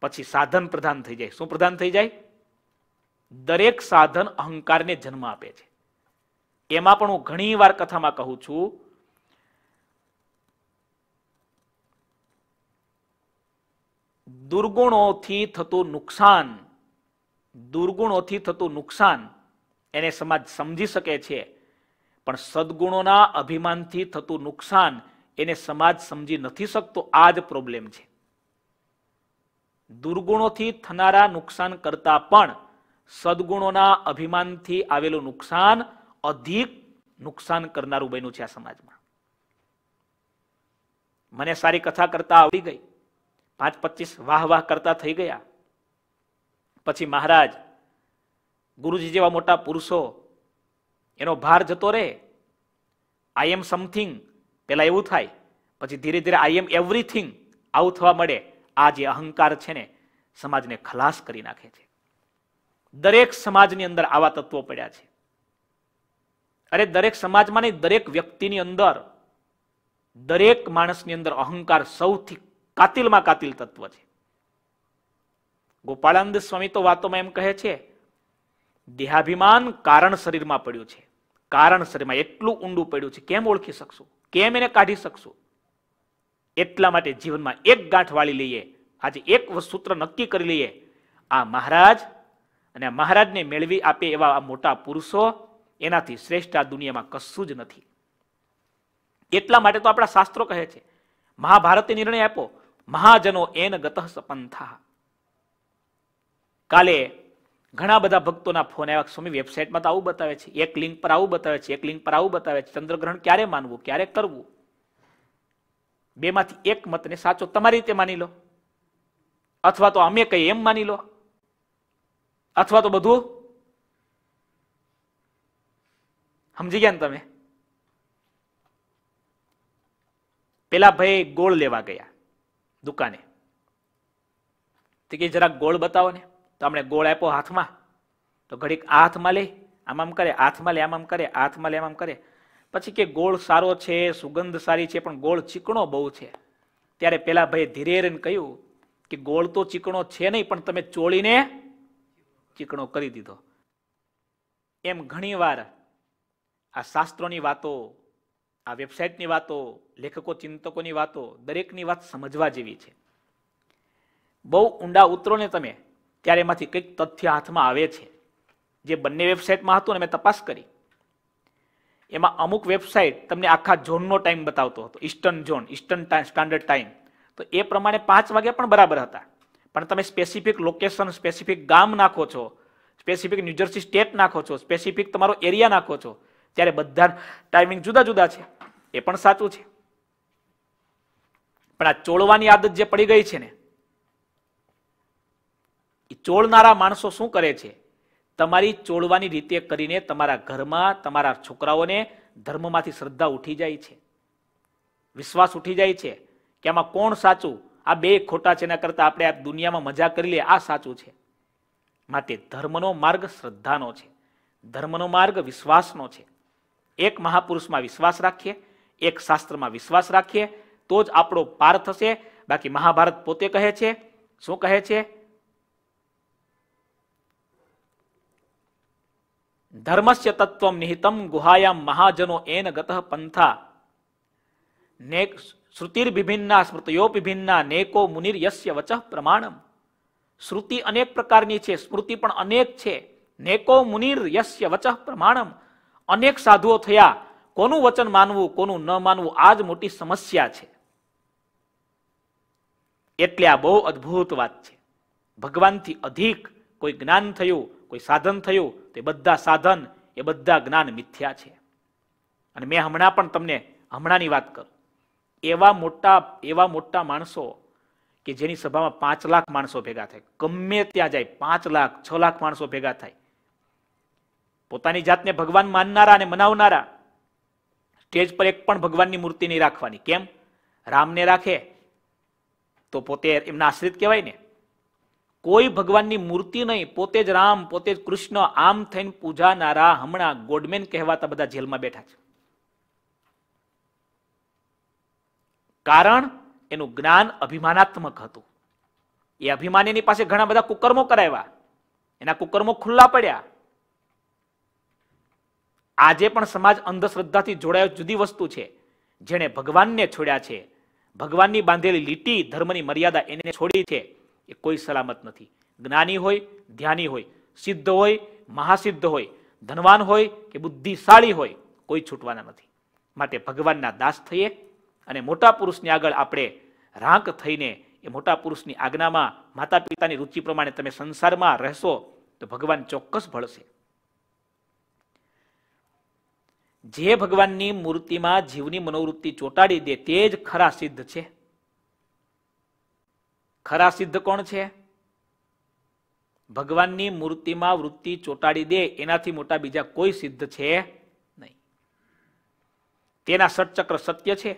પછી સાધન પ્રધાન થઈ જાય. શું પ્રધાન થઈ જાય? દરેક સાધન અહંકારને જન્મ આપે છે. એમાં પણ હું ઘણી વાર કથામાં કહું છું, દુર્ગુણોથી થતું નુકસાન દુર્ગુણોથી થતું નુકસાન એને સમાજ સમજી શકે છે. પણ સદગુણોના અભિમાનથી થતું નુકસાન એને સમાજ સમજી નથી શકતો. આ જ પ્રોબ્લેમ છે. દુર્ગુણોથી થનારા નુકસાન કરતા પણ સદગુણોના અભિમાનથી આવેલું નુકસાન અધિક નુકસાન કરનારું બન્યું છે આ સમાજમાં. મને સારી કથા કરતા આવડી ગઈ. પાંચ પચીસ વાહ વાહ કરતા થઈ ગયા. પછી મહારાજ, ગુરુજી જેવા મોટા પુરુષો, એનો ભાર જતો રહે. આઈ એમ સમથિંગ પેલા એવું થાય, પછી ધીરે ધીરે આઈ એમ એવરીથિંગ આવું થવા મળે. આ જે અહંકાર છે ને, સમાજને ખલાસ કરી નાખે છે. દરેક સમાજની અંદર આવા તત્વો પડ્યા છે. અરે, દરેક સમાજમાં નહીં, દરેક વ્યક્તિની અંદર, દરેક માણસની અંદર અહંકાર સૌથી કાતિલમાં કાતિલ તત્વ છે. ગોપાળાનંદ સ્વામી તો વાતોમાં એમ કહે છે, દેહાભિમાન કારણ શરીરમાં પડ્યું છે. કારણ શરીરમાં એટલું ઊંડું પડ્યું છે. કેમ ઓળખી શકશું? કેમ એને કાઢી શકશું? એટલા માટે જીવનમાં એક ગાંઠ વાળી લઈએ. આજે એક સૂત્ર નક્કી કરી લઈએ. આ મહારાજ અને મહારાજને મેળવી આપે એવા મોટા પુરુષો એનાથી શ્રેષ્ઠ આ દુનિયામાં કશું જ નથી. એટલા માટે તો આપણા શાસ્ત્રો કહે છે, મહાભારતે નિર્ણય આપો મહાજનો એન ગત સપંથા. કાલે ઘણા બધા ભક્તોના ફોન આવ્યા સ્વામી વેબસાઇટમાં તો આવું બતાવે છે, એક લિંક પર આવું બતાવે છે, એક લિંક પર આવું બતાવે છે, ચંદ્રગ્રહણ ક્યારે માનવું, ક્યારે કરવું? બેમાંથી એક મતને સાચો તમારી રીતે માની લો. અથવા તો અમે કહીએ એમ માની લો. અથવા તો બધું સમજી ગયા ને તમે? પેલા ભાઈ ગોળ લેવા ગયા દુકાને. તે કે જરાક ગોળ બતાવો ને. તો આપણે ગોળ આપ્યો હાથમાં. તો ઘડીક આ હાથમાં લે, આમ આમ કરે, હાથમાં લે, આમ આમ કરે, હાથમાં લે, આમ આમ કરે. પછી કે ગોળ સારો છે, સુગંધ સારી છે, પણ ગોળ ચીકણો બહુ છે. ત્યારે પેલા ભાઈ ધીરે કહ્યું કે ગોળ તો ચીકણો છે નહીં, પણ તમે ચોળીને ચીકણો કરી દીધો. એમ ઘણીવાર આ શાસ્ત્રોની વાતો, આ વેબસાઇટની વાતો, લેખકો, ચિંતકોની વાતો દરેકની વાત સમજવા જેવી છે. બહુ ઊંડા ઉતરો ને તમે ત્યારે એમાંથી કંઈક તથ્ય હાથમાં આવે છે. જે બંને વેબસાઇટમાં હતું ને મેં તપાસ કરી. એમાં અમુક વેબસાઇટ તમને આખા ઝોનનો ટાઈમ બતાવતો હતો. Eastern zone, eastern standard time. તો એ પ્રમાણે પાંચ વાગ્યા પણ બરાબર હતા. પણ તમે સ્પેસિફિક લોકેશન, સ્પેસિફિક ગામ નાખો છો, સ્પેસિફિક ન્યુજર્સી સ્ટેટ નાખો છો, સ્પેસિફિક તમારો એરિયા નાખો છો, ત્યારે બધા ટાઈમિંગ જુદા જુદા છે. એ પણ સાચું છે. પણ આ ચોળવાની આદત જે પડી ગઈ છે ને ચોળનારા માણસો શું કરે છે? તમારી ચોળવાની રીતે કરીને તમારા ઘરમાં તમારા છોકરાઓને ધર્મમાંથી શ્રદ્ધા ઉઠી જાય છે. વિશ્વાસ ઉઠી જાય છે કે આમાં કોણ સાચું? આ બે ખોટા છે, એના કરતા આપણે આ દુનિયામાં મજા કરી લઈએ, આ સાચું છે. માટે ધર્મનો માર્ગ શ્રદ્ધાનો છે. ધર્મનો માર્ગ વિશ્વાસનો છે. એક મહાપુરુષમાં વિશ્વાસ રાખીએ, એક શાસ્ત્રમાં વિશ્વાસ રાખીએ, તો જ આપણો પાર થશે. બાકી મહાભારત પોતે કહે છે, શું કહે છે? ધર્મસ્ય તત્વ નિહિતમ ગુહાયામ મહાજનો એન ગત પંથા નેક શ્રુતિર્વિભિન્ના સ્મૃતિઓ વિભિન્ના નેકો મુનિર યસ્ય વચ પ્રમાણમ શ્રુતિ અનેક પ્રકારની છે સ્મૃતિ પણ અનેક છે નેકો મુનિર યસ્ય વચ પ્રમાણમ અનેક સાધુઓ થયા કોનું વચન માનવું કોનું ન માનવું આ જ મોટી સમસ્યા છે એટલે આ બહુ અદ્ભુત વાત છે ભગવાનથી અધિક કોઈ જ્ઞાન થયું, કોઈ સાધન થયું, તે બધા સાધન એ બધા જ્ઞાન મિથ્યા છે. અને મેં હમણાં પણ તમને હમણાંની વાત કરું. એવા મોટા એવા મોટા માણસો કે જેની સભામાં પાંચ લાખ માણસો ભેગા થાય. ગમે ત્યાં જાય, પાંચ લાખ, છ લાખ માણસો ભેગા થાય. પોતાની જાતને ભગવાન માનનારા અને મનાવનારા, સ્ટેજ પર એક પણ ભગવાનની મૂર્તિ નહીં રાખવાની. કેમ? રામને રાખે, તો પોતે એમના આશ્રિત કહેવાય ને. કોઈ ભગવાનની મૂર્તિ નહીં, પોતે જ રામ, પોતે જ કૃષ્ણ, આમ થઈને પૂજાનારા હમણાં ગોડમેન કહેવાતા બધા જેલમાં બેઠા છે. કારણ એનું જ્ઞાન અભિમાનાત્મક હતું. એ અભિમાનની પાસે ઘણા બધા કુકર્મો કરાવ્યા. એના કુકર્મો ખુલ્લા પડ્યા. આજે પણ સમાજ અંધશ્રદ્ધાથી જોડાયો જુદી વસ્તુ છે. જેણે ભગવાનને છોડ્યા છે. ભગવાનની બાંધેલી લીટી ધર્મની મર્યાદા એને છોડી છે. એ કોઈ સલામત નથી. જ્ઞાની હોય, ધ્યાની હોય, સિદ્ધ હોય, મહાસિદ્ધ હોય, ધનવાન હોય કે બુદ્ધિશાળી હોય, કોઈ છૂટવાના નથી. માટે ભગવાનના દાસ થઈએ અને મોટા પુરુષની આગળ આપણે રાંક થઈને એ મોટા પુરુષની આજ્ઞામાં માતા પિતાની રુચિ પ્રમાણે તમે સંસારમાં રહેશો તો ભગવાન ચોક્કસ ભળશે. જે ભગવાનની મૂર્તિમાં જીવની મનોવૃત્તિ ચોંટાડી દે તે જ ખરા સિદ્ધ છે. ખરા સિદ્ધ કોણ છે? ભગવાનની મૂર્તિમાં વૃત્તિ ચોંટાડી દે, એનાથી મોટા બીજા કોઈ સિદ્ધ છે નહીં. તેના સટચક્ર સત્ય છે.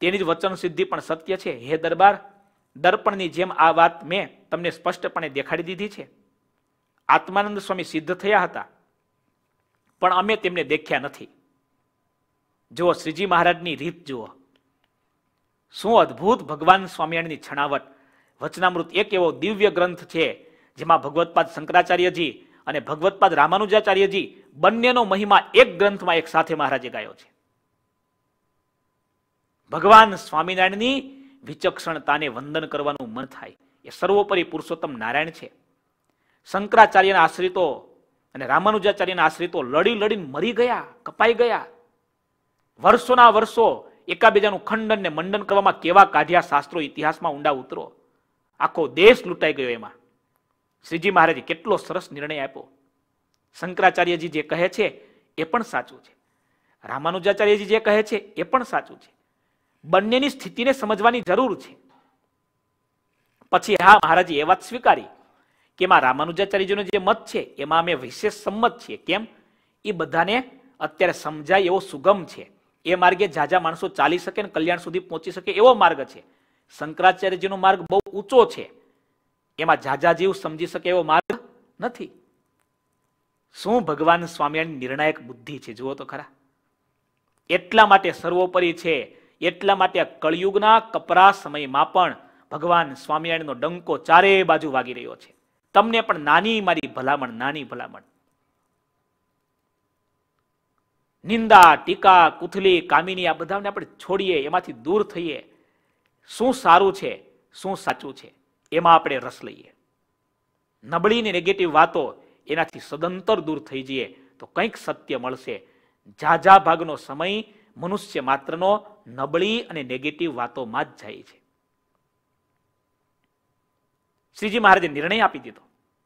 તેની જ વચન સિદ્ધિ પણ સત્ય છે. હે દરબાર, દર્પણની જેમ આ વાત મેં તમને સ્પષ્ટપણે દેખાડી દીધી છે. આત્માનંદ સ્વામી સિદ્ધ થયા હતા, પણ અમે તેમને દેખ્યા નથી. જુઓ, શ્રીજી મહારાજની રીત જુઓ. શું અદ્ભુત ભગવાન સ્વામિનારાયણની છણાવટ વચનામૃત એક એવો દિવ્ય ગ્રંથ છે, જેમાં ભગવતપાદ શંકરાચાર્યજી અને ભગવતપાદ રામાનુજાચાર્યજી બંનેનો મહિમા એક ગ્રંથમાં એક સાથે મહારાજે ગાયો છે. ભગવાન સ્વામિનારાયણની વિચક્ષણતાને વંદન કરવાનું મન થાય, એ સર્વોપરી પુરુષોત્તમ નારાયણ છે. શંકરાચાર્યના આશ્રિતો અને રામાનુજાચાર્યના આશ્રિતો લડી લડીને મરી ગયા, કપાઈ ગયા. વર્ષોના વર્ષો એકાબીજાનું ખંડન ને મંડન કરવામાં કેવા કાઢ્યા શાસ્ત્રો ઇતિહાસમાં ઊંડા ઉતરો. આખો દેશ લૂંટાઈ ગયો એમાં. શ્રીજી મહારાજે કેટલો સરસ નિર્ણય આપ્યો. શંકરાચાર્યજી જે કહે છે એ પણ સાચું છે. રામાનુજાચાર્યજી જે કહે છે એ પણ સાચું છે. બંનેની સ્થિતિને સમજવાની જરૂર છે. પછી હા, મહારાજે એ વાત સ્વીકારી કે એમાં રામાનુજાચાર્યજીનો જે મત છે, એમાં અમે વિશેષ સંમત છીએ. કેમ? એ બધાને અત્યારે સમજાય એવો સુગમ છે. એ માર્ગે જાજા માણસો ચાલી શકે ને કલ્યાણ સુધી પહોંચી શકે એવો માર્ગ છે. શંકરાચાર્યજીનો માર્ગ બહુ ઊંચો છે. એમાં જાજા જીવ સમજી શકે એવો માર્ગ નથી. શું ભગવાન સ્વામિનારાયણ નિર્ણાયક બુદ્ધિ છે? જુઓ તો ખરા. એટલા માટે સર્વોપરી છે, એટલા માટે કળિયુગના કપરા સમયમાં પણ ભગવાન સ્વામિનારાયણનો ડંકો ચારે બાજુ વાગી રહ્યો છે. તમને પણ નાની મારી ભલામણ, નાની ભલામણ. નિંદા, ટીકા, કુથલી, કામિની આ બધાને આપણે છોડીએ, એમાંથી દૂર થઈએ. શું સારું છે, શું સાચું છે, એમાં આપણે રસ લઈએ. નબળી ને નેગેટિવ વાતો એનાથી સદંતર દૂર થઈ જઈએ તો કંઈક સત્ય મળશે. ઝાઝા ભાગનો સમય મનુષ્ય માત્રનો નબળી અને નેગેટિવ વાતોમાં જ જાય છે. શ્રીજી મહારાજે નિર્ણય આપી દીધો.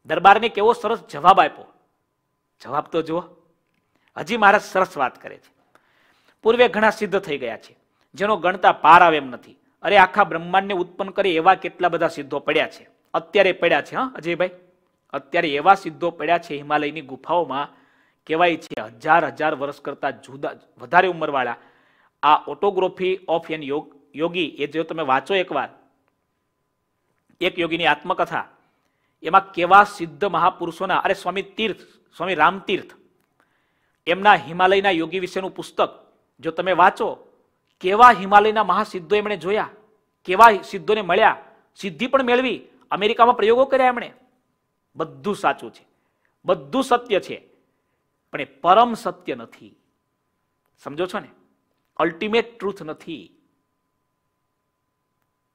દરબારને કેવો સરસ જવાબ આપ્યો. જવાબ તો જુઓ. હજી મહારાજ સરસ વાત કરે છે. પૂર્વે ઘણા સિદ્ધ થઈ ગયા છે. જેનો ગણતા પાર આવે એમ નથી. અરે આખા બ્રહ્માંડને ઉત્પન્ન કરે એવા કેટલા બધા સિદ્ધો પડ્યા છે. અત્યારે પડ્યા છે, હા, અજયભાઈ? અત્યારે એવા સિદ્ધો પડ્યા છે હિમાલયની ગુફાઓમાં, કહેવાય છે હજાર હજાર વર્ષ કરતાં જુદા, વધારે ઉંમરવાળા. આ ઓટોગ્રોફી ઓફ એન યોગ યોગી એ જો તમે વાંચો એકવાર, એક યોગીની આત્મકથા, એમાં કેવા સિદ્ધ મહાપુરુષોના, અરે સ્વામી તીર્થ, સ્વામી રામતીર્થ, એમના હિમાલયના યોગી વિશેનું પુસ્તક, જો તમે વાંચો કેવા હિમાલયના મહાસિદ્ધો એમણે જોયા? કેવા સિદ્ધોને મળ્યા? સિદ્ધિ પણ મેળવી. અમેરિકામાં પ્રયોગો કર્યા એમણે. બધું સાચું છે. બધું સત્ય છે. પણ એ પરમ સત્ય નથી. સમજો છો ને? અલ્ટિમેટ ટ્રુથ નથી.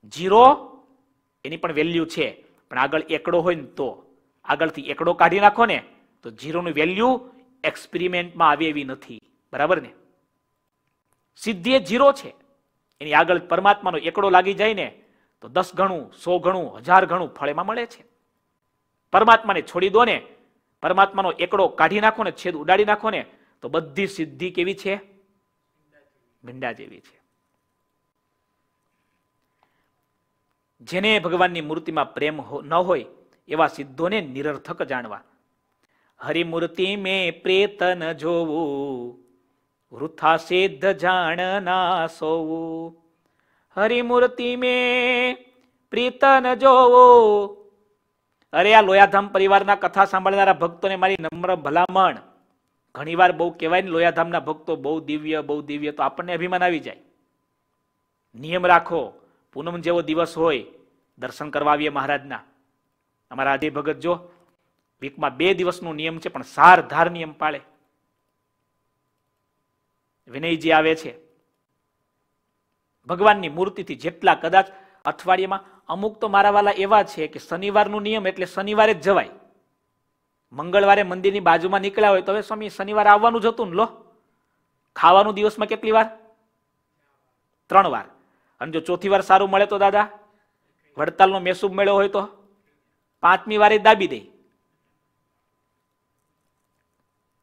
જીરો એની પણ વેલ્યુ છે. પણ આગળ એકડો હોય ને તો. આગળથી એકડો કાઢી નાખો ને, તો જીરોનું વેલ્યુ એક્સપેરિમેન્ટમાં આવે એવી નથી. બરાબર ને? સિદ્ધિ એ જીરો છે. એની આગળ પરમાત્માનો એકડો લાગી જાય ને તો દસ ગણું, સો ગણું, હજાર ગણું ફળ એમાં મળે છે. પરમાત્માને છોડી દો ને, પરમાત્માનો એકડો કાઢી નાખો ને, છેદ ઉડાડી નાખો ને, તો બધી સિદ્ધિ કેવી છે? ભીંડા જેવી છે. જેને ભગવાનની મૂર્તિમાં પ્રેમ ન હોય, એવા સિદ્ધોને નિરર્થક જાણવા. હરિમૂર્તિ મેં પ્રેત ન જોવું. વૃથા સિદ્ધ જાણ ના સોવું હરિમૂર્તિ મેં પ્રીત ન અરે આ લોયાધામ પરિવારના કથા સાંભળનારા ભક્તોને મારી નમ્ર ભલામણ. ઘણીવાર બહુ કહેવાય ને લોયાધામના ભક્તો બહુ દિવ્ય બહુ દિવ્ય, તો આપણને અભિમાન આવી જાય. નિયમ રાખો, પૂનમ જેવો દિવસ હોય, દર્શન કરવા આવીએ મહારાજના. અમારા આજે ભગત જો, વીકમાં બે દિવસનો નિયમ છે, પણ સાર ધાર નિયમ પાળે. વિનયજી આવે છે. ભગવાનની મૂર્તિથી જેટલા કદાચ અઠવાડિયામાં અમુક તો મારા વાલા એવા છે કે શનિવારનું નિયમ એટલે શનિવારે જ જવાય. મંગળવારે મંદિરની બાજુમાં નીકળ્યા હોય તો હવે સ્વામી શનિવારે આવવાનું જ હતું ને લો. ખાવાનું દિવસમાં કેટલી વાર? ત્રણ વાર. અને જો ચોથી વાર સારું મળે તો દાદા, વડતાલનો મેસૂબ મળ્યો હોય તો? પાંચમી વારે દાબી દે.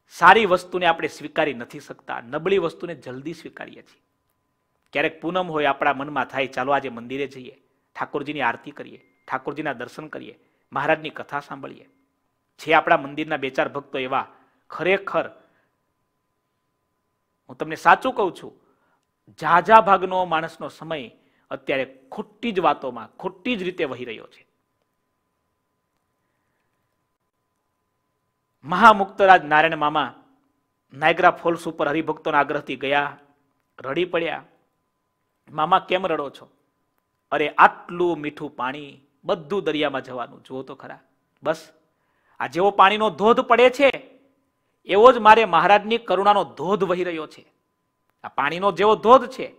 સારી વસ્તુને આપણે સ્વીકારી નથી શકતા, નબળી વસ્તુને જલ્દી સ્વીકારીએ છીએ. ક્યારેક પૂનમ હોય, આપણા મનમાં થાય, ચાલો આજે મંદિરે જઈએ, ઠાકોરજીની આરતી કરીએ, ઠાકોરજીના દર્શન કરીએ, મહારાજની કથા સાંભળીએ. છે આપણા મંદિરના બે ચાર ભક્તો એવા ખરેખર, હું તમને સાચું કહું છું, ઝાઝા ભાગનો માણસનો સમય અત્યારે ખોટી જ વાતોમાં, ખોટી જ રીતે વહી રહ્યો છે. મહામુક્તરાજ નારાયણ મામા નાયગ્રા ફોલ્સ ઉપર હરિભક્તોના આગ્રહથી ગયા, રડી પડ્યા. મામા, કેમ રડો છો? અરે, આટલું મીઠું પાણી બધું દરિયામાં જવાનું, જુઓ તો ખરા. બસ, આ જેવો પાણીનો ધોધ પડે છે, એવો જ મારે મહારાજની કરુણાનો ધોધ વહી રહ્યો છે. આ પાણીનો જેવો ધોધ છે,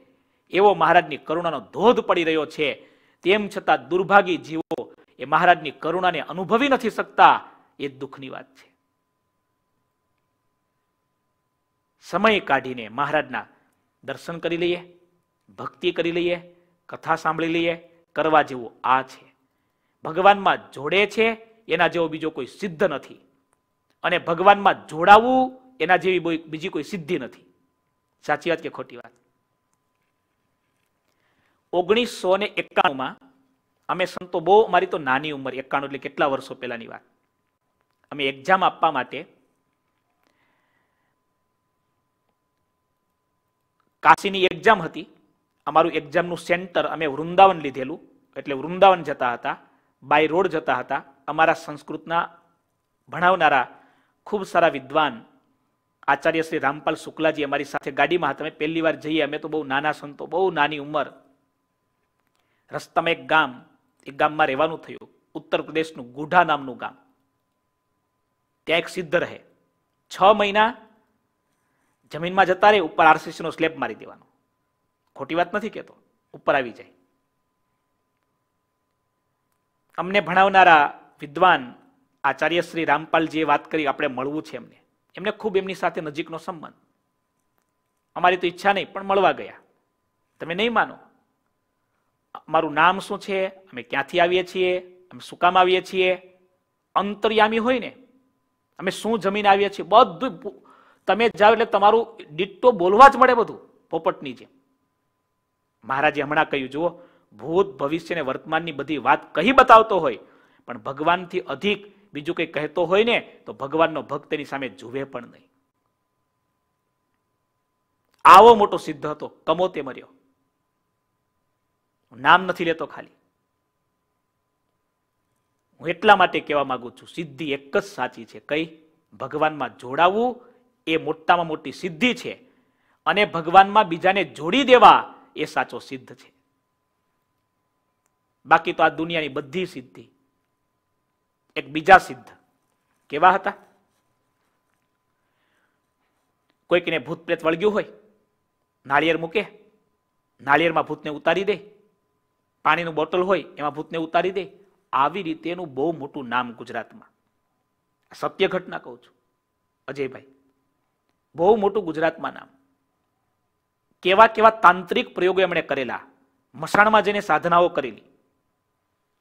એવો મહારાજની કરુણાનો ધોધ પડી રહ્યો છે. તેમ છતાં દુર્ભાગી જીવો એ મહારાજની કરુણાને અનુભવી નથી શકતા, એ દુઃખની વાત છે. સમય કાઢીને મહારાજના દર્શન કરી લઈએ, ભક્તિ કરી લઈએ, કથા સાંભળી લઈએ, કરવા જેવું આ છે. ભગવાનમાં જોડે છે એના જેવો બીજો કોઈ સિદ્ધ નથી. અને ભગવાનમાં જોડાવું એના જેવી બીજી કોઈ સિદ્ધિ નથી. સાચી વાત કે ખોટી વાત? ઓગણીસો ને એકાણુંમાં અમે સંતો બહુ મારી તો નાની ઉંમર, એકાણું એટલે કેટલા વર્ષો પહેલાની વાત. અમે એક્ઝામ આપવા માટે કાશીની એક્ઝામ હતી. અમારું એક્ઝામનું સેન્ટર અમે વૃંદાવન લીધેલું. એટલે વૃંદાવન જતા હતા બાય રોડ જતા હતા. અમારા સંસ્કૃતના ભણાવનારા ખૂબ સારા વિદ્વાન આચાર્ય શ્રી રામપાલ શુક્લાજી અમારી સાથે ગાડીમાં હતા. અમે પહેલી વાર જઈએ, અમે તો બહુ નાના સંતો, બહુ નાની ઉંમર. રસ્તામાં એક ગામ એ ગામમાં રહેવાનું થયું. ઉત્તર પ્રદેશનું ગુઢા નામનું ગામ. ત્યાં એક સિદ્ધ રહે. છ મહિના જમીનમાં જતા રહે, ઉપર આરસીસીનો સ્લેબ મારી દેવાનો. ખોટી વાત નથી કહેતો, ઉપર આવી જાય. અમને ભણાવનારા વિદ્વાન આચાર્ય શ્રી રામપાલજીએ વાત કરી, આપણે મળવું છે એમને. એમને ખૂબ એમની સાથે નજીકનો સંબંધ. અમારી તો ઈચ્છા નહીં, પણ મળવા ગયા. તમે નહીં માનો. મારું નામ શું છે? અમે ક્યાંથી આવીએ છીએ? અમે શું કામ આવીએ છીએ? અંતર્યામી હોય ને, અમે શું જમીન આવીએ છીએ? બધું તમે જાઓ એટલે તમારું ડિટ્ટો બોલવા જ મળે બધું, પોપટની જેમ. મહારાજે હમણાં કહ્યું, જુઓ, ભૂત ભવિષ્ય ને વર્તમાનની બધી વાત કહી બતાવતો હોય, પણ ભગવાનથી અધિક બીજું કંઈ કહેતો હોય ને, તો ભગવાનનો ભક્ત એની સામે જુએ પણ નહીં. આવો મોટો સિદ્ધ હતો, કમોતે મર્યો. નામ નથી લેતો ખાલી. હું એટલા માટે કહેવા માંગુ છું, સિદ્ધિ એક જ સાચી છે, કઈ ભગવાનમાં જોડાવું એ મોટામાં મોટી સિદ્ધિ છે અને ભગવાનમાં બીજાને જોડી દેવા એ સાચો સિદ્ધ છે. બાકી તો આ દુનિયાની બધી સિદ્ધિ એક બીજા સિદ્ધ કેવા હતા? કોઈકને ભૂત પ્રેત વળગ્યું હોય, નાળિયેર મૂકે, નાળિયેરમાં ભૂતને ઉતારી દે, પાણીનું બોટલ હોય એમાં ભૂતને ઉતારી દે, આવી રીતેનું બહુ મોટું નામ ગુજરાતમાં. સત્ય ઘટના કહું છું. અજયભાઈ બહુ મોટું ગુજરાતમાં નામ. કેવા કેવા તાંત્રિક પ્રયોગો એમણે કરેલા. મસાણમાં જઈને સાધનાઓ કરેલી.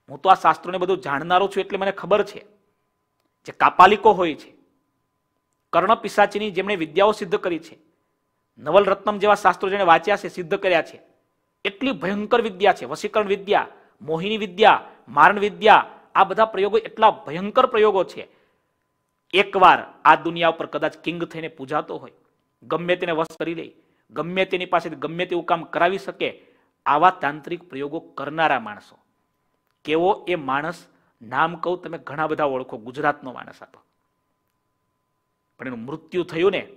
હું તો આ શાસ્ત્રોને બધું જાણનારો છું એટલે મને ખબર છે. જે કાપાલિકો હોય છે. કર્ણ પિસાચીની જેમણે વિદ્યાઓ સિદ્ધ કરી છે. નવલરત્નમ જેવા શાસ્ત્રો જેને વાંચ્યા છે, સિદ્ધ કર્યા છે. એટલી ભયંકર વિદ્યા છે. વસીકરણ વિદ્યા, મોહિની વિદ્યા, મારણ વિદ્યા, આ બધા પ્રયોગો એટલા ભયંકર પ્રયોગો છે. એકવાર આ દુનિયા ઉપર કદાચ કિંગ થઈને પૂજાતો હોય, ગમે તેને વશ કરી લે, ગમે તેની પાસે ગમે તેવું કામ કરાવી શકે, આવા તાંત્રિક પ્રયોગો કરનારા માણસો. કેવો એ માણસ, નામ કહું તમે ઘણા બધા ઓળખો, ગુજરાતનો માણસ હતો. પણ એનું મૃત્યુ થયું ને,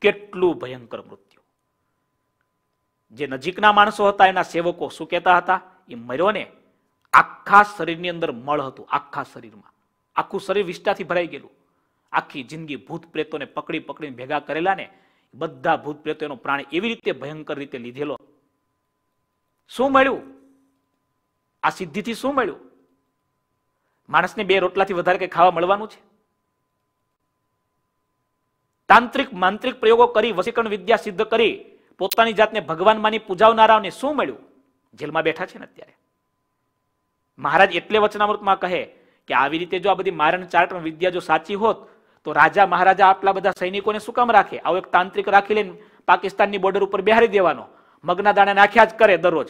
કેટલું ભયંકર મૃત્યુ. જે નજીકના માણસો હતા, એના સેવકો શું કહેતા હતા? એ મર્યો ને, આખા શરીરની અંદર મળ હતું, આખા શરીરમાં. આખું શરીર વિષ્ટાથી ભરાઈ ગયેલું. આખી જિંદગી ભૂત પ્રેતોને પકડી પકડીને ભેગા કરેલા ને બધા ભૂત પ્રેતો એનો પ્રાણ એવી રીતે ભયંકર રીતે લીધેલો. શું મળ્યું? આ સિદ્ધિથી શું મળ્યું? માણસને બે રોટલાથી વધારે કઈ ખાવા મળવાનું છે? તાંત્રિક માંત્રિક પ્રયોગો કરી વસીકરણ વિદ્યા સિદ્ધ કરી પોતાની જાતને ભગવાન માની પૂજાવનારાઓને શું મળ્યું? જેલમાં બેઠા છે ને અત્યારે. મહારાજ એટલે વચનામૃતમાં કહે કે આવી રીતે જો આ બધી મારણ ચારણ વિદ્યા જો સાચી હોત, તો રાજા મહારાજા આટલા બધા સૈનિકોને શું કામ રાખે? આવો એક તાંત્રિક રાખી લઈને પાકિસ્તાનની બોર્ડર ઉપર બિહારી દેવાનો. મગના દાણા નાખ્યા જ કરે દરરોજ.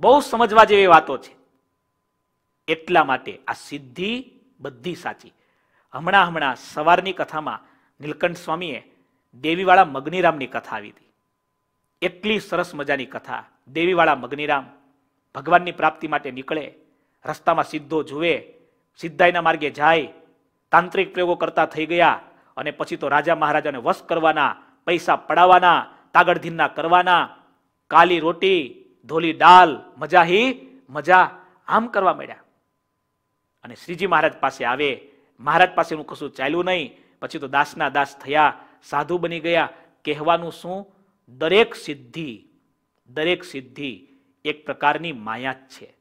બહુ સમજવા જેવી વાતો છે. એટલા માટે આ સિદ્ધિ બધી સાચી. હમણાં હમણાં સવારની કથામાં નીલકંઠ સ્વામીએ દેવીવાળા મગનીરામની કથા આવી હતી. એટલી સરસ મજાની કથા. દેવીવાળા મગનીરામ ભગવાનની પ્રાપ્તિ માટે નીકળે, રસ્તામાં સીધો જુએ સિદ્ધાઈના માર્ગે જાય, તાંત્રિક પ્રયોગો કરતા થઈ ગયા અને પછી તો રાજા મહારાજાને વશ કરવાના, પૈસા પડાવવાના, તાગડધીનના કરવાના, કાલી રોટી, ધોલી દાલ મજા હી મજા આમ કરવા માંડ્યા. અને શ્રીજી મહારાજ પાસે આવે, મહારાજ પાસેનું કશું ચાલ્યું નહીં, પછી તો દાસના દાસ થયા, સાધુ બની ગયા, કહેવાનું શું? દરેક સિદ્ધિ દરેક સિદ્ધિ એક પ્રકારની માયા જ છે.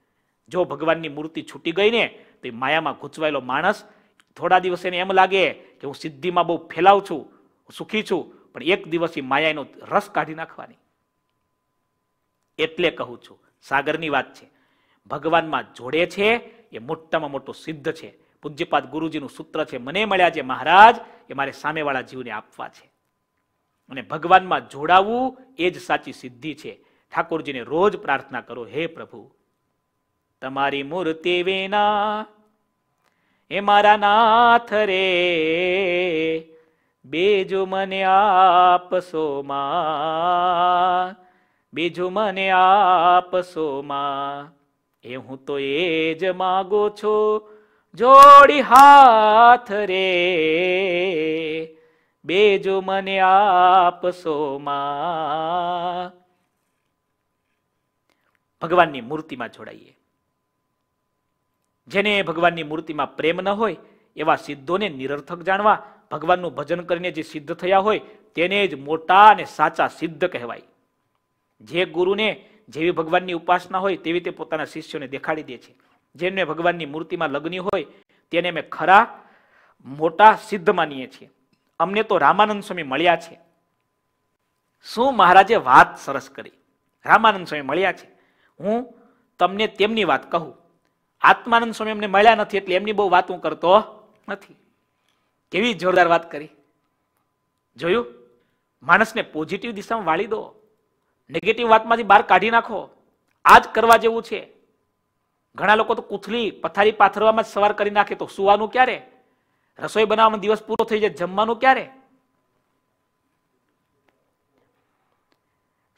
જો ભગવાનની મૂર્તિ છૂટી ગઈ ને, તો એ માયામાં ગૂંચવાયેલો માણસ થોડા દિવસ એને એમ લાગે કે હું સિદ્ધિમાં બહુ ફેલાવ છું સુખી છું, પણ એક દિવસ એ માયાનો રસ કાઢી નાખવાની. એટલે કહું છું, સાગરની વાત છે. ભગવાનમાં જોડે છે, એ મોટામાં મોટું સિદ્ધ છે. પૂજ્યપાદ ગુરુજીનું સૂત્ર છે, મને મળ્યા છે મહારાજ, એ મારે સામેવાળા જીવને આપવા છે. અને ભગવાનમાં જોડાવું એ જ સાચી સિદ્ધિ છે. ઠાકોરજીને રોજ પ્રાર્થના કરો, હે પ્રભુ, તમારી મૂર્તિ વિના એ મારા નાથ રે. બીજું મને આપશો માં બીજું મને આપશો માં એ હું તો એ જ માગો છો, જોડી હાથ રે. બેજો મને આપશો માં ભગવાનની મૂર્તિમાં જોડાઈએ. જેને ભગવાનની મૂર્તિમાં પ્રેમ ન હોય, એવા સિદ્ધોને નિરર્થક જાણવા, ભગવાનનું ભજન કરીને જે સિદ્ધ થયા હોય, તેને જ મોટા અને સાચા સિદ્ધ કહેવાય. જે ગુરુને જેવી ભગવાનની ઉપાસના હોય, તેવી તે પોતાના શિષ્યોને દેખાડી દે છે. જેને ભગવાનની મૂર્તિમાં લગ્ન હોય, તેને અમે ખરા, મોટા સિદ્ધ માનીએ છીએ. અમને તો રામાનંદ સ્વામી મળ્યા છે. શું મહારાજે વાત સરસ કરી? રામાનંદ સ્વામી મળ્યા છે. હું તમને તેમની વાત કહું. આત્માનંદ સ્વામી અમને મળ્યા નથી એટલે એમની બહુ વાત હું કરતો નથી. કેવી જોરદાર વાત કરી. જોયું? માણસને પોઝિટિવ દિશામાં વાળી દો. નેગેટિવ વાતમાંથી બહાર કાઢી નાખો. આ જ કરવા જેવું છે. ઘણા લોકો તો કૂથલી પથારી પાથરવામાં જ સવાર કરી નાખે તો સુવાનું ક્યારે? રસોઈ બનાવવામાં દિવસ પૂરો થઈ જાય, જમવાનું ક્યારે?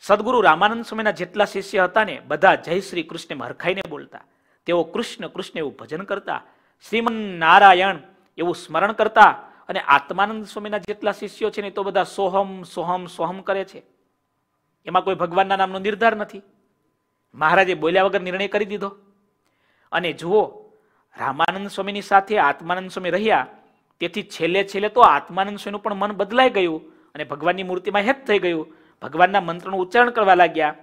સદગુરુ રામાનંદ સ્વામીના જેટલા શિષ્ય હતા ને, બધા જય શ્રી કૃષ્ણ હરખાઈને બોલતા. તેઓ કૃષ્ણ કૃષ્ણ એવું ભજન કરતા શ્રીમન નારાયણ એવું સ્મરણ કરતા અને આત્માનંદ સ્વામીના જેટલા શિષ્યો છે ને, તો બધા સોહમ સોહમ સોહમ કરે છે. એમાં કોઈ ભગવાનના નામનો નિર્ધાર નથી. મહારાજે બોલ્યા વગર નિર્ણય કરી દીધો. અને જુઓ, રામાનંદ સ્વામીની સાથે આત્માનંદ સ્વામી રહ્યા, તેથી છેલ્લે છેલ્લે તો આત્માનંદ સ્વામીનું પણ મન બદલાઈ ગયું અને ભગવાનની મૂર્તિમાં હેત થઈ ગયું. ભગવાનના મંત્રનું ઉચ્ચારણ કરવા લાગ્યા.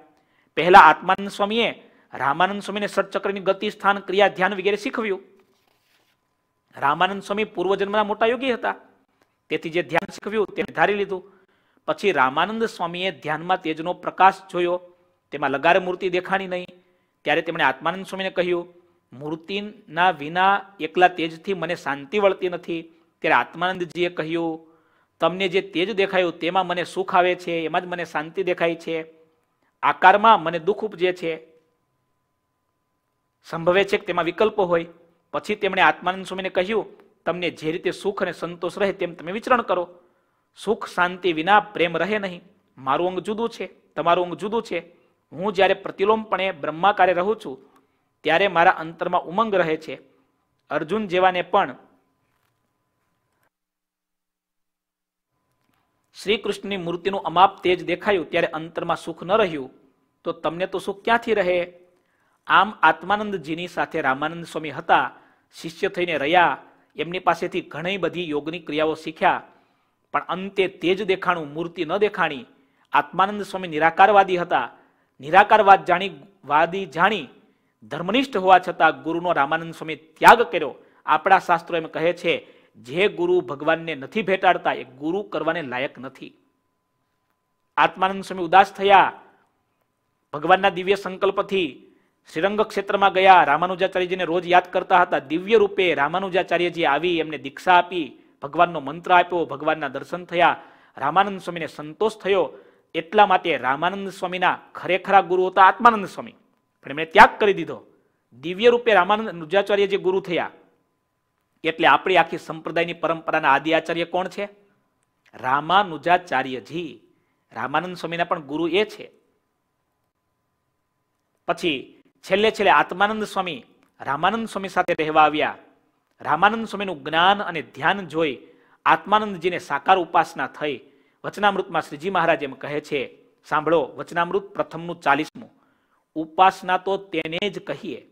પહેલા આત્માનંદ સ્વામીએ રામાનંદ સ્વામીને સટચક્રની ગતિ, સ્થાન, ક્રિયા, ધ્યાન વગેરે શીખવ્યું. રામાનંદ સ્વામી પૂર્વજન્મના મોટા યોગી હતા. તેથી જે ધ્યાન શીખવ્યું તેને ધારી લીધું. પછી રામાનંદ સ્વામીએ ધ્યાનમાં તેજનો પ્રકાશ જોયો. તેમાં લગાર મૂર્તિ દેખાણી નહીં. ત્યારે તેમણે આત્માનંદ સ્વામીને કહ્યું, મૂર્તિના વિના એકલા તેજથી મને શાંતિ વળતી નથી. ત્યારે આત્માનંદજીએ કહ્યું તમને જે તેજ દેખાયું તેમાં મને સુખ આવે છે, એમાં જ મને શાંતિ દેખાય છે. આકારમાં મને દુઃખ ઉપજે છે. સંભવે છે કે તેમાં વિકલ્પો હોય. પછી તેમણે આત્માનંદ સ્વામીને કહ્યું, તમને જે રીતે સુખ અને સંતોષ રહે તેમ તમે વિચરણ કરો. સુખ શાંતિ વિના પ્રેમ રહે નહીં. મારું અંગ જુદું છે, તમારું અંગ જુદું છે. હું જ્યારે પ્રતિલોમપણે બ્રહ્માકારે રહું છું, ત્યારે મારા અંતરમાં ઉમંગ રહે છે. અર્જુન જેવાને પણ શ્રી કૃષ્ણની મૂર્તિનું અમાપ તેજ દેખાયું ત્યારે અંતરમાં સુખ ન રહ્યું, તો તમને તો સુખ ક્યાંથી રહે? આમ આત્માનંદજીની સાથે રામાનંદ સ્વામી હતા, શિષ્ય થઈને રહ્યા, એમની પાસેથી ઘણી બધી યોગની ક્રિયાઓ શીખ્યા, પણ અંતે તેજ દેખાણું મૂર્તિ ન દેખાણી, આત્માનંદ સ્વામી નિરાકારવાદી હતા. નિરાકારવાદ જાણી, વાદી જાણી, ધર્મનિષ્ઠ હોવા છતાં ગુરુનો રામાનંદ સ્વામી ત્યાગ કર્યો. આપણા શાસ્ત્રો એમ કહે છે જે ગુરુ ભગવાનને નથી ભેટાડતા, એ ગુરુ કરવાને લાયક નથી. આત્માનંદ સ્વામી ઉદાસ થયા. ભગવાનના દિવ્ય સંકલ્પથી શ્રીરંગ ક્ષેત્રમાં ગયા. રામાનુજાચાર્યજીને રોજ યાદ કરતા હતા. દિવ્ય રૂપે રામાનુજાચાર્યજી આવી, એમને દીક્ષા આપી, ભગવાનનો મંત્ર આપ્યો, ભગવાનના દર્શન થયા. રામાનંદ સ્વામીને સંતોષ થયો. એટલા માટે રામાનંદ સ્વામીના ખરેખરા ગુરુ હતા આત્માનંદ સ્વામી. પણ એમણે ત્યાગ કરી દીધો. દિવ્ય રૂપે રામાનંદ નુજાચાર્ય જે ગુરુ થયા. એટલે આપણી આખી સંપ્રદાયની પરંપરાના આદિ આચાર્ય કોણ છે? રામાનુજાચાર્યજી. રામાનંદ સ્વામીના પણ ગુરુ એ છે. પછી છેલ્લે છેલ્લે આત્માનંદ સ્વામી. રામાનંદ સ્વામી સાથે રહેવા આવ્યા. રામાનંદ સ્વામીનું જ્ઞાન અને ધ્યાન જોઈ આત્માનંદજીને સાકાર ઉપાસના થઈ. વચનામૃતમાં શ્રીજી મહારાજ એમ કહે છે, સાંભળો, વચનામૃત પ્રથમનું ચાલીસમું. ઉપાસના તો તેને જ કહીએ.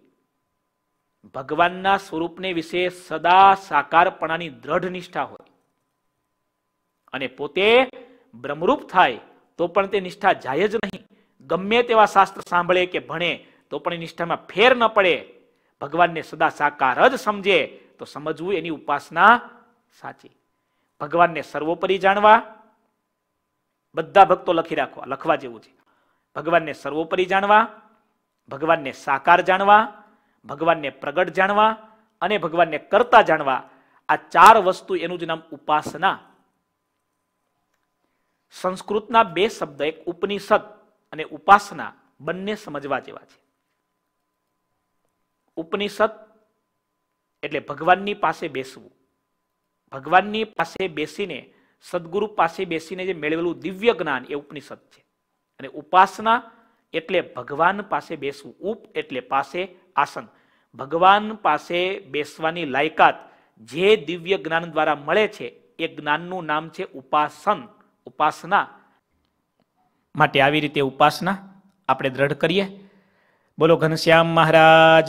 ભગવાનના સ્વરૂપને વિશે સદા સાકારપણાની દ્રઢ નિષ્ઠા હોય. અને પોતે બ્રહ્મરૂપ થાય તો પણ તે નિષ્ઠા જાય જ નહીં. ગમે તેવા શાસ્ત્ર સાંભળે કે ભણે તો પણ એ નિષ્ઠામાં ફેર ન પડે. ભગવાનને સદા સાકાર જ સમજે તો સમજવું એની ઉપાસના સાચી. ભગવાનને સર્વોપરી જાણવા, બધા ભક્તો લખી રાખવા, લખવા જેવું છે. ભગવાનને સર્વોપરી જાણવા, ભગવાનને સાકાર જાણવા ભગવાનને પ્રગટ જાણવા અને ભગવાનને કરતા જાણવા. આ ચાર વસ્તુ એનું જ નામ ઉપાસના. સંસ્કૃતના બે શબ્દ, એક ઉપનિષદ અને ઉપાસના, બંને સમજવા જેવા છે. ઉપનિષદ એટલે ભગવાનની પાસે બેસવું. ભગવાનની પાસે બેસીને, સદગુરુ પાસે બેસીને જે મેળવેલું દિવ્ય જ્ઞાન એ ઉપનિષદ છે. અને ઉપાસના એટલે ભગવાન પાસે બેસવું. ઉપ એટલે પાસે આસન. ભગવાન પાસે બેસવાની લાયકાત જે દિવ્ય જ્ઞાન દ્વારા મળે છે, એ જ્ઞાનનું નામ છે ઉપાસન, ઉપાસના. માટે આવી રીતે ઉપાસના આપણે દ્રઢ કરીએ. બોલો ઘનશ્યામ મહારાજ.